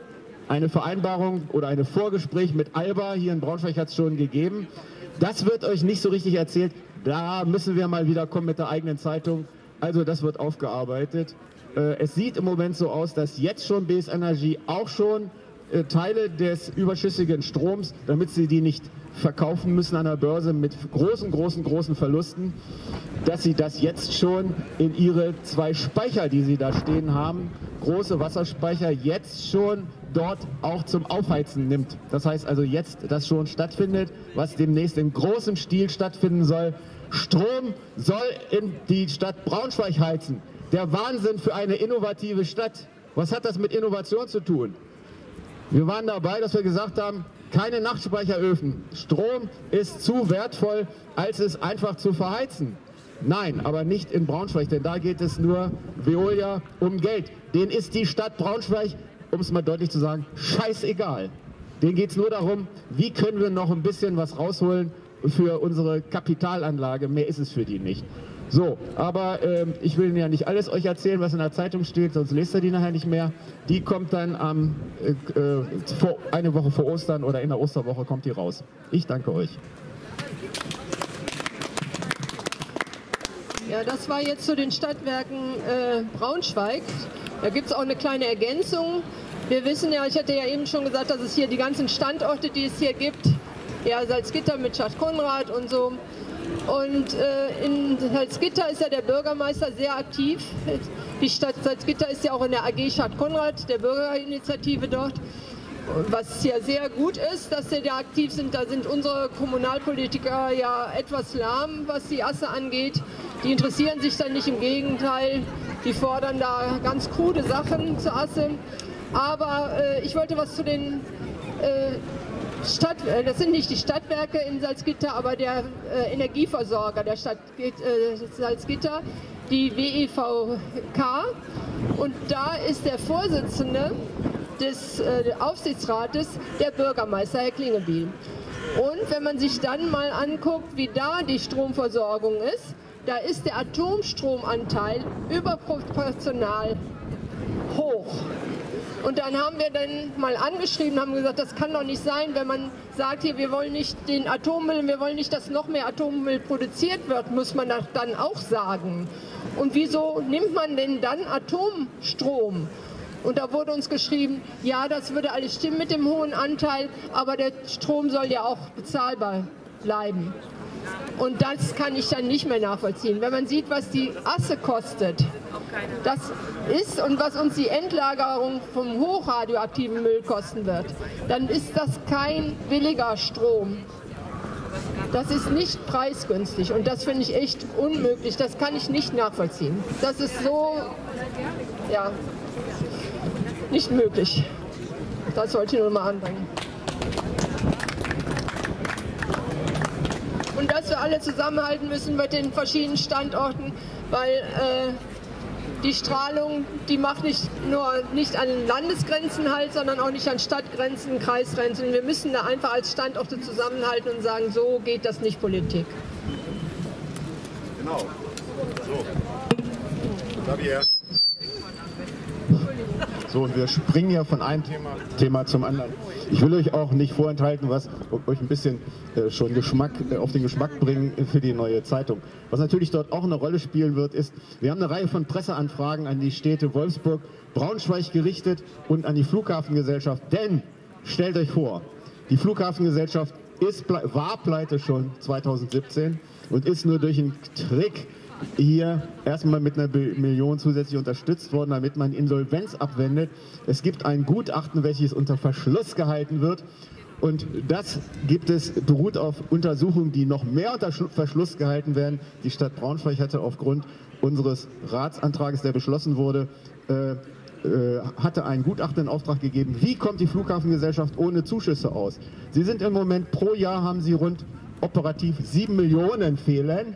eine Vereinbarung oder ein Vorgespräch mit Alba hier in Braunschweig hat es schon gegeben. Das wird euch nicht so richtig erzählt. Da müssen wir mal wieder kommen mit der eigenen Zeitung. Also das wird aufgearbeitet. Äh, es sieht im Moment so aus, dass jetzt schon BS Energy auch schon äh, Teile des überschüssigen Stroms, damit sie die nicht verkaufen müssen an der Börse mit großen, großen, großen Verlusten, dass sie das jetzt schon in ihre zwei Speicher, die sie da stehen haben, große Wasserspeicher, jetzt schon dort auch zum Aufheizen nimmt. Das heißt also jetzt, das schon stattfindet, was demnächst in großem Stil stattfinden soll. Strom soll in die Stadt Braunschweig heizen. Der Wahnsinn für eine innovative Stadt. Was hat das mit Innovation zu tun? Wir waren dabei, dass wir gesagt haben, keine Nachtspeicheröfen. Strom ist zu wertvoll, als es einfach zu verheizen. Nein, aber nicht in Braunschweig, denn da geht es nur Veolia um Geld. Den ist die Stadt Braunschweig, um es mal deutlich zu sagen, scheißegal. Denen geht es nur darum, wie können wir noch ein bisschen was rausholen für unsere Kapitalanlage. Mehr ist es für die nicht. So, aber äh, ich will ja nicht alles euch erzählen, was in der Zeitung steht, sonst lest ihr die nachher nicht mehr. Die kommt dann am, äh, äh, vor, eine Woche vor Ostern oder in der Osterwoche kommt die raus. Ich danke euch. Ja, das war jetzt zu den Stadtwerken äh, Braunschweig. Da gibt es auch eine kleine Ergänzung. Wir wissen ja, ich hatte ja eben schon gesagt, dass es hier die ganzen Standorte, die es hier gibt, ja, Salzgitter mit Stadt Konrad und so, und äh, in Salzgitter ist ja der Bürgermeister sehr aktiv. Die Stadt Salzgitter ist ja auch in der AG Stadt Konrad, der Bürgerinitiative dort. Was ja sehr gut ist, dass sie da aktiv sind. Da sind unsere Kommunalpolitiker ja etwas lahm, was die Asse angeht. Die interessieren sich dann nicht, im Gegenteil. Die fordern da ganz krude Sachen zur Asse. Aber äh, ich wollte was zu den äh, Stadt, äh, das sind nicht die Stadtwerke in Salzgitter, aber der äh, Energieversorger der Stadt äh, Salzgitter, die WEVK. Und da ist der Vorsitzende des Aufsichtsrates der Bürgermeister, Herr Klingebiel. Und wenn man sich dann mal anguckt, wie da die Stromversorgung ist, da ist der Atomstromanteil überproportional hoch. Und dann haben wir dann mal angeschrieben, haben gesagt, das kann doch nicht sein, wenn man sagt, hier, wir wollen nicht den Atommüll, wir wollen nicht, dass noch mehr Atommüll produziert wird, muss man das dann auch sagen. Und wieso nimmt man denn dann Atomstrom? Und da wurde uns geschrieben, ja, das würde alles stimmen mit dem hohen Anteil, aber der Strom soll ja auch bezahlbar bleiben. Und das kann ich dann nicht mehr nachvollziehen. Wenn man sieht, was die Asse kostet, das ist und was uns die Endlagerung vom hochradioaktiven Müll kosten wird, dann ist das kein billiger Strom. Das ist nicht preisgünstig und das finde ich echt unmöglich. Das kann ich nicht nachvollziehen. Das ist so, ja, nicht möglich. Das sollte ich nur mal anbringen. Und dass wir alle zusammenhalten müssen mit den verschiedenen Standorten, weil äh, die Strahlung, die macht nicht nur nicht an Landesgrenzen halt, sondern auch nicht an Stadtgrenzen, Kreisgrenzen. Wir müssen da einfach als Standorte zusammenhalten und sagen, so geht das nicht Politik. Genau. So. Javier. So, wir springen ja von einem Thema, Thema zum anderen. Ich will euch auch nicht vorenthalten, was euch ein bisschen äh, schon Geschmack, äh, auf den Geschmack bringen für die neue Zeitung. Was natürlich dort auch eine Rolle spielen wird, ist, wir haben eine Reihe von Presseanfragen an die Städte Wolfsburg, Braunschweig gerichtet und an die Flughafengesellschaft. Denn, stellt euch vor, die Flughafengesellschaft ist, war pleite schon 2017 und ist nur durch einen Trick hier erstmal mit einer Million zusätzlich unterstützt worden, damit man Insolvenz abwendet. Es gibt ein Gutachten, welches unter Verschluss gehalten wird. Und das gibt es, beruht auf Untersuchungen, die noch mehr unter Verschluss gehalten werden. Die Stadt Braunschweig hatte aufgrund unseres Ratsantrages, der beschlossen wurde, äh, äh, hatte ein Gutachten in Auftrag gegeben. Wie kommt die Flughafengesellschaft ohne Zuschüsse aus? Sie sind im Moment pro Jahr haben sie rund operativ sieben Millionen fehlen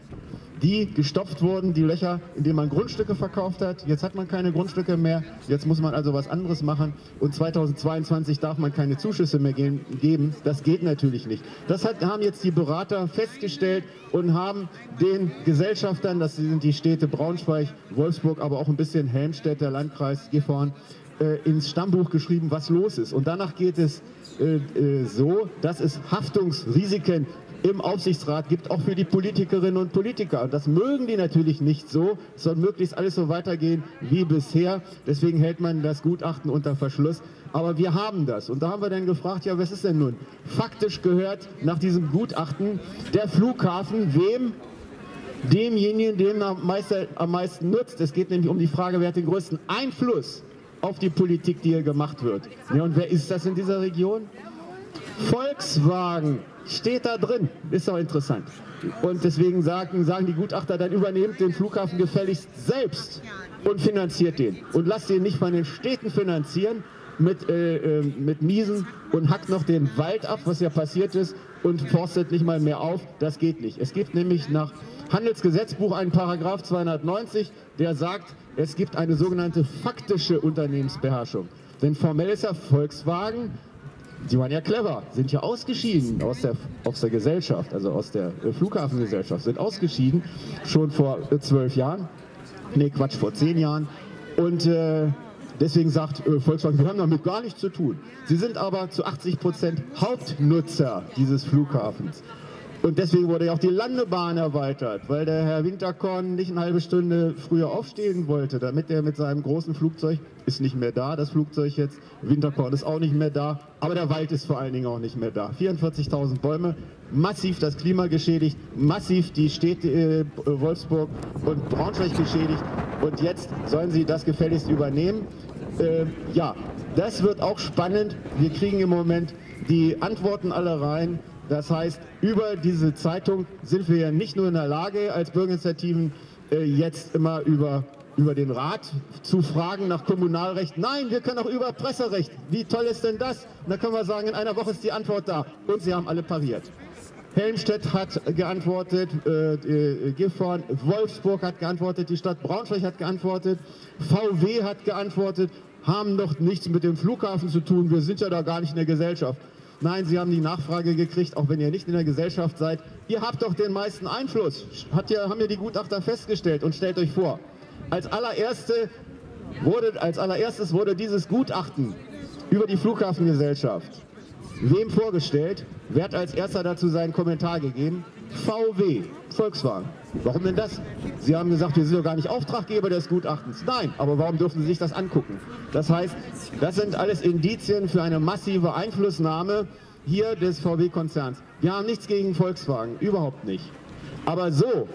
die gestopft wurden, die Löcher, indem man Grundstücke verkauft hat. Jetzt hat man keine Grundstücke mehr, jetzt muss man also was anderes machen und 2022 darf man keine Zuschüsse mehr geben. Das geht natürlich nicht. Das hat, haben jetzt die Berater festgestellt und haben den Gesellschaftern, das sind die Städte Braunschweig, Wolfsburg, aber auch ein bisschen Helmstedt, der Landkreis Gifhorn, äh, ins Stammbuch geschrieben, was los ist. Und danach geht es äh, äh, so, dass es Haftungsrisiken im Aufsichtsrat gibt, auch für die Politikerinnen und Politiker. Und das mögen die natürlich nicht so. Es soll möglichst alles so weitergehen wie bisher. Deswegen hält man das Gutachten unter Verschluss. Aber wir haben das. Und da haben wir dann gefragt, ja, was ist denn nun? Faktisch gehört nach diesem Gutachten der Flughafen wem? Demjenigen, dem am meisten, am meisten nutzt. Es geht nämlich um die Frage, wer hat den größten Einfluss auf die Politik, die hier gemacht wird. Ja, und wer ist das in dieser Region? Volkswagen steht da drin. Ist doch interessant. Und deswegen sagen, sagen die Gutachter, dann übernehmt den Flughafen gefälligst selbst und finanziert den. Und lasst ihn nicht von den Städten finanzieren mit, äh, äh, mit Miesen und hackt noch den Wald ab, was ja passiert ist, und forstet nicht mal mehr auf. Das geht nicht. Es gibt nämlich nach Handelsgesetzbuch einen Paragraph 290, der sagt, es gibt eine sogenannte faktische Unternehmensbeherrschung. Denn formell ist ja Volkswagen Sie waren ja clever, sind ja ausgeschieden aus der, aus der Gesellschaft, also aus der äh, Flughafengesellschaft, sind ausgeschieden, schon vor äh, zwölf Jahren. Nee, Quatsch, vor zehn Jahren. Und äh, deswegen sagt äh, Volkswagen, wir haben damit gar nichts zu tun. Sie sind aber zu 80 Prozent Hauptnutzer dieses Flughafens. Und deswegen wurde ja auch die Landebahn erweitert, weil der Herr Winterkorn nicht eine halbe Stunde früher aufstehen wollte, damit er mit seinem großen Flugzeug, ist nicht mehr da, das Flugzeug jetzt, Winterkorn ist auch nicht mehr da, aber der Wald ist vor allen Dingen auch nicht mehr da. 44.000 Bäume, massiv das Klima geschädigt, massiv die Städte äh, Wolfsburg und Braunschweig geschädigt und jetzt sollen sie das gefälligst übernehmen. Äh, ja, das wird auch spannend. Wir kriegen im Moment die Antworten alle rein. Das heißt, über diese Zeitung sind wir ja nicht nur in der Lage, als Bürgerinitiativen äh, jetzt immer über, über den Rat zu fragen nach Kommunalrecht. Nein, wir können auch über Presserecht. Wie toll ist denn das? Und da können wir sagen, in einer Woche ist die Antwort da. Und sie haben alle pariert. Helmstedt hat geantwortet, äh, äh, Gifhorn, Wolfsburg hat geantwortet, die Stadt Braunschweig hat geantwortet, VW hat geantwortet, haben doch nichts mit dem Flughafen zu tun, wir sind ja da gar nicht in der Gesellschaft. Nein, Sie haben die Nachfrage gekriegt, auch wenn ihr nicht in der Gesellschaft seid. Ihr habt doch den meisten Einfluss, hat ja, haben ja die Gutachter festgestellt. Und stellt euch vor, als, allererste wurde, als allererstes wurde dieses Gutachten über die Flughafengesellschaft wem vorgestellt? Wer hat als erster dazu seinen Kommentar gegeben? VW, Volkswagen. Warum denn das? Sie haben gesagt, wir sind doch gar nicht Auftraggeber des Gutachtens. Nein, aber warum dürfen Sie sich das angucken? Das heißt, das sind alles Indizien für eine massive Einflussnahme hier des VW-Konzerns. Wir haben nichts gegen Volkswagen, überhaupt nicht. Aber so,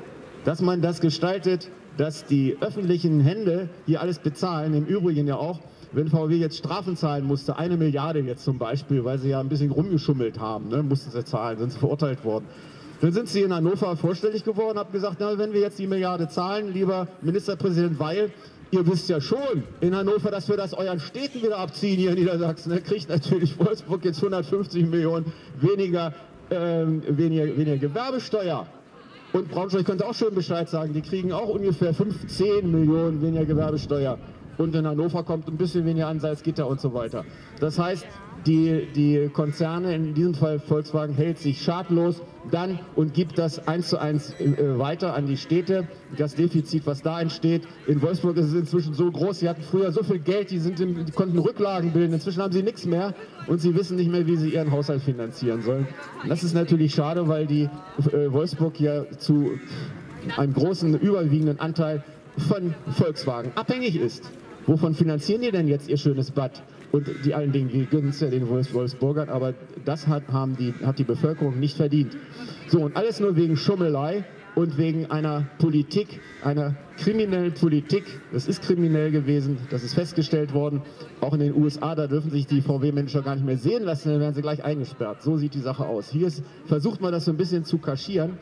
dass man das gestaltet, dass die öffentlichen Hände hier alles bezahlen, im Übrigen ja auch, wenn VW jetzt Strafen zahlen musste, eine Milliarde jetzt zum Beispiel, weil sie ja ein bisschen rumgeschummelt haben, ne, mussten sie zahlen, sind sie verurteilt worden. Dann sind sie in Hannover vorstellig geworden, haben gesagt, na, wenn wir jetzt die Milliarde zahlen, lieber Ministerpräsident Weil, ihr wisst ja schon in Hannover, dass wir das euren Städten wieder abziehen hier in Niedersachsen. Da kriegt natürlich Wolfsburg jetzt 150 Millionen weniger, ähm, weniger, weniger Gewerbesteuer. Und Braunschweig könnte auch schön Bescheid sagen, die kriegen auch ungefähr 15 Millionen weniger Gewerbesteuer. Und in Hannover kommt ein bisschen weniger an Salzgitter und so weiter. Das heißt, die, die Konzerne, in diesem Fall Volkswagen, hält sich schadlos dann und gibt das eins zu eins äh, weiter an die Städte. Das Defizit, was da entsteht. In Wolfsburg ist es inzwischen so groß, sie hatten früher so viel Geld, die, sind im, die konnten Rücklagen bilden. Inzwischen haben sie nichts mehr und sie wissen nicht mehr, wie sie ihren Haushalt finanzieren sollen. Und das ist natürlich schade, weil die äh, Wolfsburg ja zu einem großen, überwiegenden Anteil von Volkswagen abhängig ist. Wovon finanzieren die denn jetzt ihr schönes Bad? Und die allen Dingen, wir gönnen es ja den Wolfsburgern, aber das hat, haben die, hat die Bevölkerung nicht verdient. So, und alles nur wegen Schummelei und wegen einer Politik, einer kriminellen Politik. Das ist kriminell gewesen, das ist festgestellt worden. Auch in den USA, da dürfen sich die VW-Manager gar nicht mehr sehen lassen, dann werden sie gleich eingesperrt. So sieht die Sache aus. Hier ist, versucht man das so ein bisschen zu kaschieren.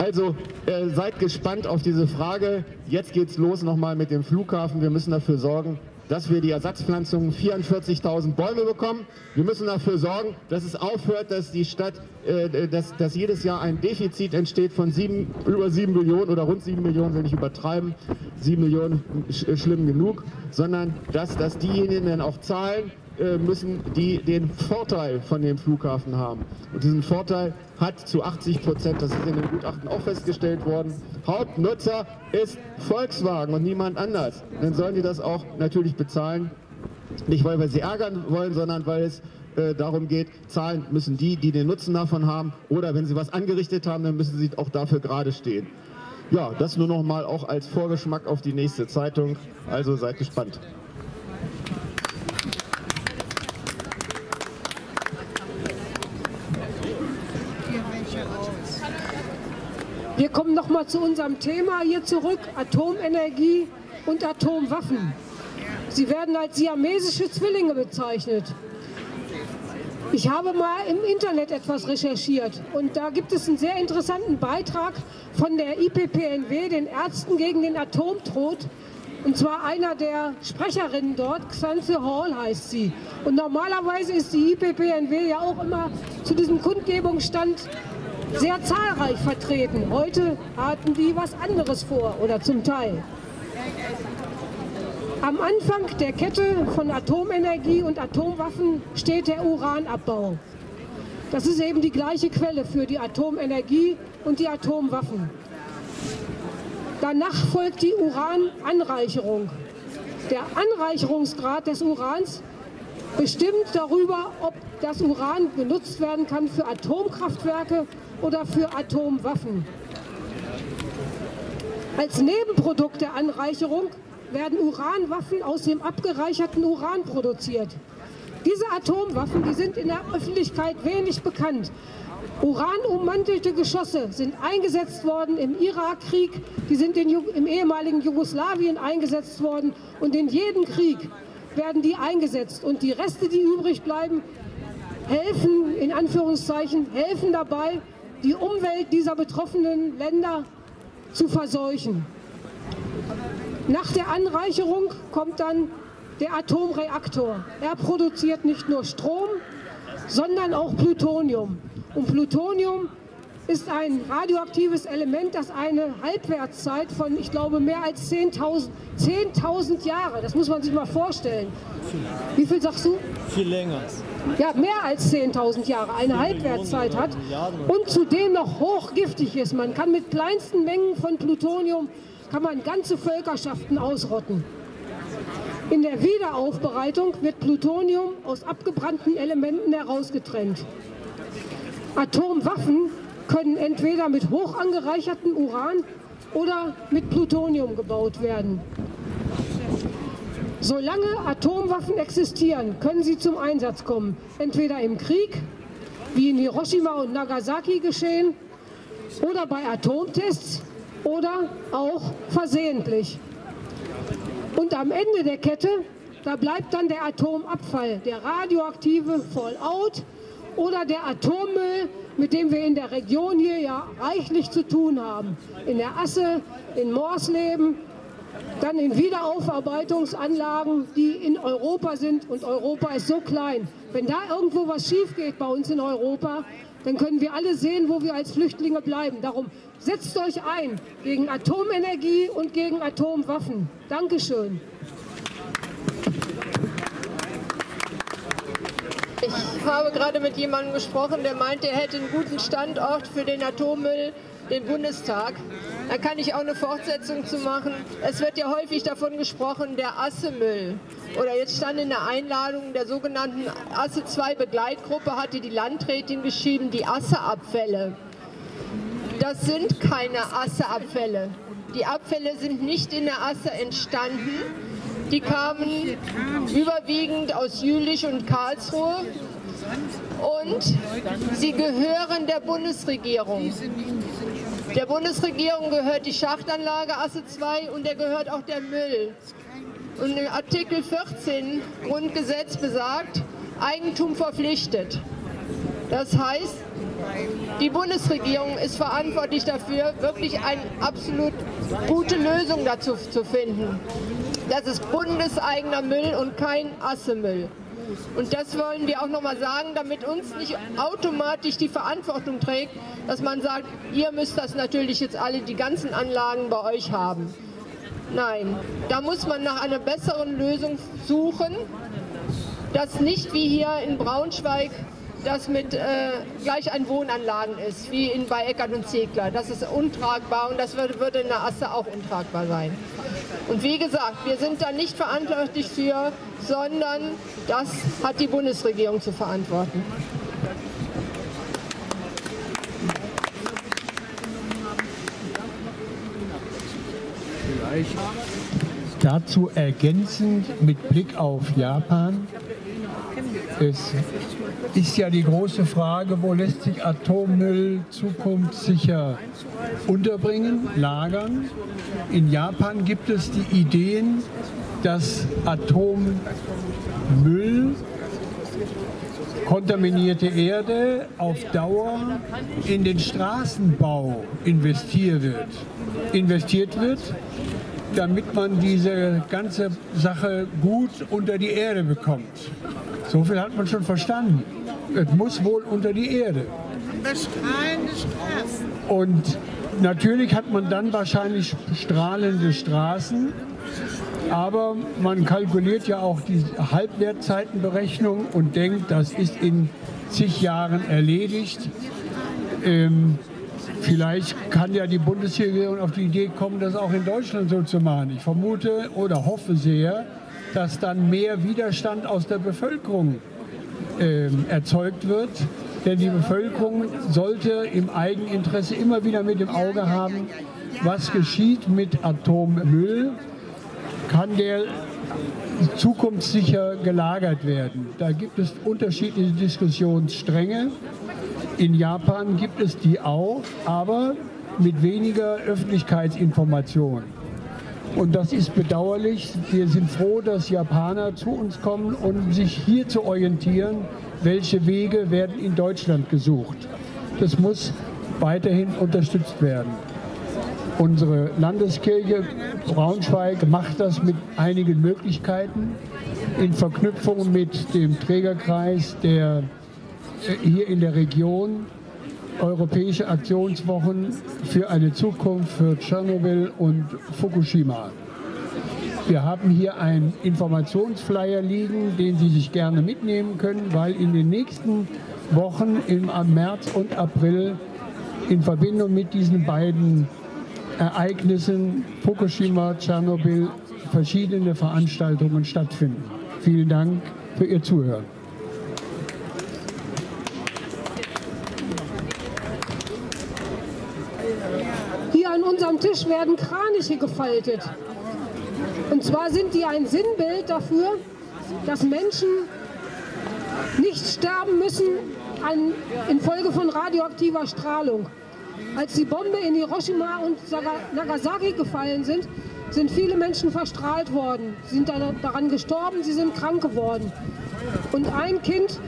Also äh, seid gespannt auf diese Frage. Jetzt geht's los nochmal mit dem Flughafen. Wir müssen dafür sorgen, dass wir die Ersatzpflanzungen 44.000 Bäume bekommen. Wir müssen dafür sorgen, dass es aufhört, dass die Stadt, äh, dass, dass jedes Jahr ein Defizit entsteht von sieben, über 7 Millionen oder rund 7 Millionen, will ich übertreiben, 7 Millionen sch schlimm genug, sondern dass, dass diejenigen dann auch zahlen, äh, müssen, die den Vorteil von dem Flughafen haben. Und diesen Vorteil hat zu 80 Prozent, das ist in dem Gutachten auch festgestellt worden, Hauptnutzer ist Volkswagen und niemand anders. Dann sollen die das auch natürlich bezahlen. Nicht, weil wir sie ärgern wollen, sondern weil es äh, darum geht, zahlen müssen die, die den Nutzen davon haben. Oder wenn sie was angerichtet haben, dann müssen sie auch dafür gerade stehen. Ja, das nur noch mal auch als Vorgeschmack auf die nächste Zeitung. Also seid gespannt. Wir kommen noch mal zu unserem Thema hier zurück, Atomenergie und Atomwaffen. Sie werden als siamesische Zwillinge bezeichnet. Ich habe mal im Internet etwas recherchiert und da gibt es einen sehr interessanten Beitrag von der IPPNW, den Ärzten gegen den Atomtod. Und zwar einer der Sprecherinnen dort, Xanze Hall heißt sie. Und normalerweise ist die IPPNW ja auch immer zu diesem Kundgebungsstand sehr zahlreich vertreten. Heute hatten die was anderes vor oder zum Teil. Am Anfang der Kette von Atomenergie und Atomwaffen steht der Uranabbau. Das ist eben die gleiche Quelle für die Atomenergie und die Atomwaffen. Danach folgt die Urananreicherung. Der Anreicherungsgrad des Urans bestimmt darüber, ob das Uran genutzt werden kann für Atomkraftwerke oder für Atomwaffen. Als Nebenprodukt der Anreicherung werden Uranwaffen aus dem abgereicherten Uran produziert. Diese Atomwaffen, die sind in der Öffentlichkeit wenig bekannt. Uranummantelte Geschosse sind eingesetzt worden im Irakkrieg, die sind in, im ehemaligen Jugoslawien eingesetzt worden und in jedem Krieg werden die eingesetzt. Und die Reste, die übrig bleiben, helfen, in Anführungszeichen, helfen dabei, die Umwelt dieser betroffenen Länder zu verseuchen. Nach der Anreicherung kommt dann der Atomreaktor. Er produziert nicht nur Strom, sondern auch Plutonium. Und Plutonium ist ein radioaktives Element, das eine Halbwertszeit von, ich glaube, mehr als 10.000 10 Jahre, das muss man sich mal vorstellen. Wie viel sagst du? Viel länger. Ja, mehr als 10.000 Jahre, eine Halbwertszeit hat und zudem noch hochgiftig ist. Man kann mit kleinsten Mengen von Plutonium kann man ganze Völkerschaften ausrotten. In der Wiederaufbereitung wird Plutonium aus abgebrannten Elementen herausgetrennt. Atomwaffen können entweder mit hoch angereichertem Uran oder mit Plutonium gebaut werden. Solange Atomwaffen existieren, können sie zum Einsatz kommen. Entweder im Krieg, wie in Hiroshima und Nagasaki geschehen, oder bei Atomtests oder auch versehentlich. Und am Ende der Kette, da bleibt dann der Atomabfall, der radioaktive Fallout oder der Atommüll, mit dem wir in der Region hier ja reichlich zu tun haben. In der Asse, in Morsleben, dann in Wiederaufarbeitungsanlagen, die in Europa sind. Und Europa ist so klein. Wenn da irgendwo was schief geht bei uns in Europa, dann können wir alle sehen, wo wir als Flüchtlinge bleiben. Darum setzt euch ein gegen Atomenergie und gegen Atomwaffen. Dankeschön. Ich habe gerade mit jemandem gesprochen, der meinte, er hätte einen guten Standort für den Atommüll, den Bundestag. Da kann ich auch eine Fortsetzung zu machen. Es wird ja häufig davon gesprochen, der Assemüll. Oder jetzt stand in der Einladung der sogenannten Asse 2 Begleitgruppe, hatte die Landrätin geschrieben, die Asseabfälle. Das sind keine Asseabfälle. Die Abfälle sind nicht in der Asse entstanden. Die kamen überwiegend aus Jülich und Karlsruhe und sie gehören der Bundesregierung. Der Bundesregierung gehört die Schachtanlage Asse 2 und der gehört auch der Müll. Und im Artikel 14 Grundgesetz besagt, Eigentum verpflichtet. Das heißt, die Bundesregierung ist verantwortlich dafür, wirklich eine absolut gute Lösung dazu zu finden. Das ist bundeseigener Müll und kein Assemüll. Und das wollen wir auch nochmal sagen, damit uns nicht automatisch die Verantwortung trägt, dass man sagt, ihr müsst das natürlich jetzt alle, die ganzen Anlagen bei euch haben. Nein, da muss man nach einer besseren Lösung suchen, dass nicht wie hier in Braunschweig das mit äh, gleich an Wohnanlagen ist, wie in, bei Eckert und Ziegler. Das ist untragbar und das würde, würde in der Asse auch untragbar sein. Und wie gesagt, wir sind da nicht verantwortlich für, sondern das hat die Bundesregierung zu verantworten. Vielleicht dazu ergänzend mit Blick auf Japan. Es ist ja die große Frage, wo lässt sich Atommüll zukunftssicher unterbringen, lagern. In Japan gibt es die Ideen, dass Atommüll kontaminierte Erde auf Dauer in den Straßenbau investiert wird. Investiert wird, damit man diese ganze Sache gut unter die Erde bekommt. So viel hat man schon verstanden. Es muss wohl unter die Erde. Bestrahlende Straßen. Und natürlich hat man dann wahrscheinlich strahlende Straßen. Aber man kalkuliert ja auch die Halbwertzeitenberechnung und denkt, das ist in zig Jahren erledigt. Ähm, vielleicht kann ja die Bundesregierung auf die Idee kommen, das auch in Deutschland so zu machen. Ich vermute oder hoffe sehr, dass dann mehr Widerstand aus der Bevölkerung ähm, erzeugt wird. Denn die Bevölkerung sollte im Eigeninteresse immer wieder mit dem Auge haben, was geschieht mit Atommüll kann der zukunftssicher gelagert werden. Da gibt es unterschiedliche Diskussionsstränge. In Japan gibt es die auch, aber mit weniger Öffentlichkeitsinformation. Und das ist bedauerlich. Wir sind froh, dass Japaner zu uns kommen, um sich hier zu orientieren, welche Wege werden in Deutschland gesucht. Das muss weiterhin unterstützt werden. Unsere Landeskirche Braunschweig macht das mit einigen Möglichkeiten in Verknüpfung mit dem Trägerkreis der äh, hier in der Region Europäische Aktionswochen für eine Zukunft für Tschernobyl und Fukushima. Wir haben hier einen Informationsflyer liegen, den Sie sich gerne mitnehmen können, weil in den nächsten Wochen im März und April in Verbindung mit diesen beiden Ereignissen Fukushima, Tschernobyl verschiedene Veranstaltungen stattfinden. Vielen Dank für Ihr Zuhören. Hier an unserem Tisch werden Kraniche gefaltet. Und zwar sind die ein Sinnbild dafür, dass Menschen nicht sterben müssen an, infolge von radioaktiver Strahlung. Als die Bombe in Hiroshima und Nagasaki gefallen sind, sind viele Menschen verstrahlt worden, sind daran gestorben, sie sind krank geworden. Und ein Kind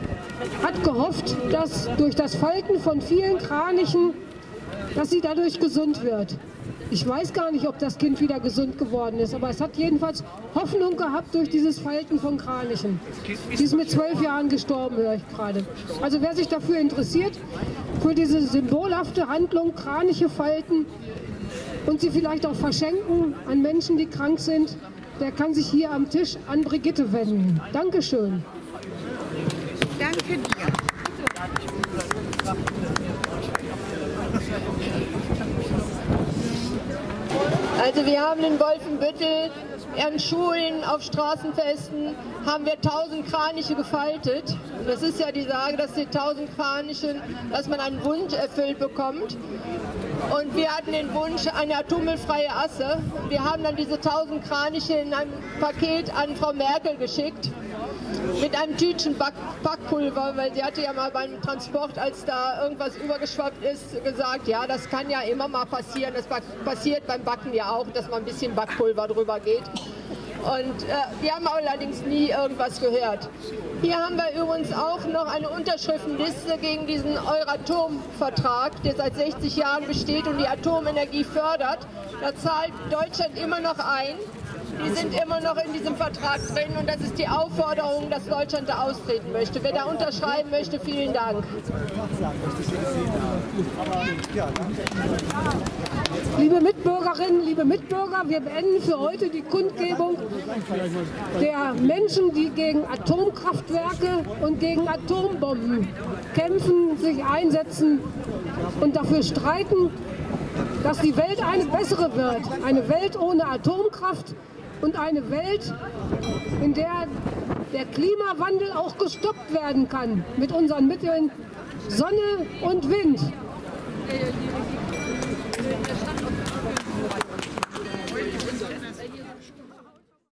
hat gehofft, dass durch das Falten von vielen Kranichen, dass sie dadurch gesund wird. Ich weiß gar nicht, ob das Kind wieder gesund geworden ist, aber es hat jedenfalls Hoffnung gehabt durch dieses Falten von Kranichen. Sie ist mit zwölf Jahren gestorben, höre ich gerade. Also wer sich dafür interessiert, für diese symbolhafte Handlung Kraniche falten und sie vielleicht auch verschenken an Menschen, die krank sind, der kann sich hier am Tisch an Brigitte wenden. Dankeschön. Danke dir. Also wir haben in Wolfenbüttel an Schulen, auf Straßenfesten haben wir tausend Kraniche gefaltet. Und das ist ja die Sage, dass die tausend Kraniche, dass man einen Wunsch erfüllt bekommt. Und wir hatten den Wunsch, eine atommüllfreie Asse. Wir haben dann diese tausend Kraniche in einem Paket an Frau Merkel geschickt mit einem Tütchen Back Backpulver, weil sie hatte ja mal beim Transport, als da irgendwas übergeschwappt ist, gesagt, ja, das kann ja immer mal passieren. Das passiert beim Backen ja auch, dass man ein bisschen Backpulver drüber geht. Und äh, wir haben allerdings nie irgendwas gehört. Hier haben wir übrigens auch noch eine Unterschriftenliste gegen diesen Euratom-Vertrag, der seit 60 Jahren besteht und die Atomenergie fördert. Da zahlt Deutschland immer noch ein. Die sind immer noch in diesem Vertrag drin und das ist die Aufforderung, dass Deutschland da austreten möchte. Wer da unterschreiben möchte, vielen Dank. Liebe Mitbürgerinnen, liebe Mitbürger, wir beenden für heute die Kundgebung der Menschen, die gegen Atomkraftwerke und gegen Atombomben kämpfen, sich einsetzen und dafür streiten, dass die Welt eine bessere wird. Eine Welt ohne Atomkraft und eine Welt, in der der Klimawandel auch gestoppt werden kann mit unseren Mitteln Sonne und Wind.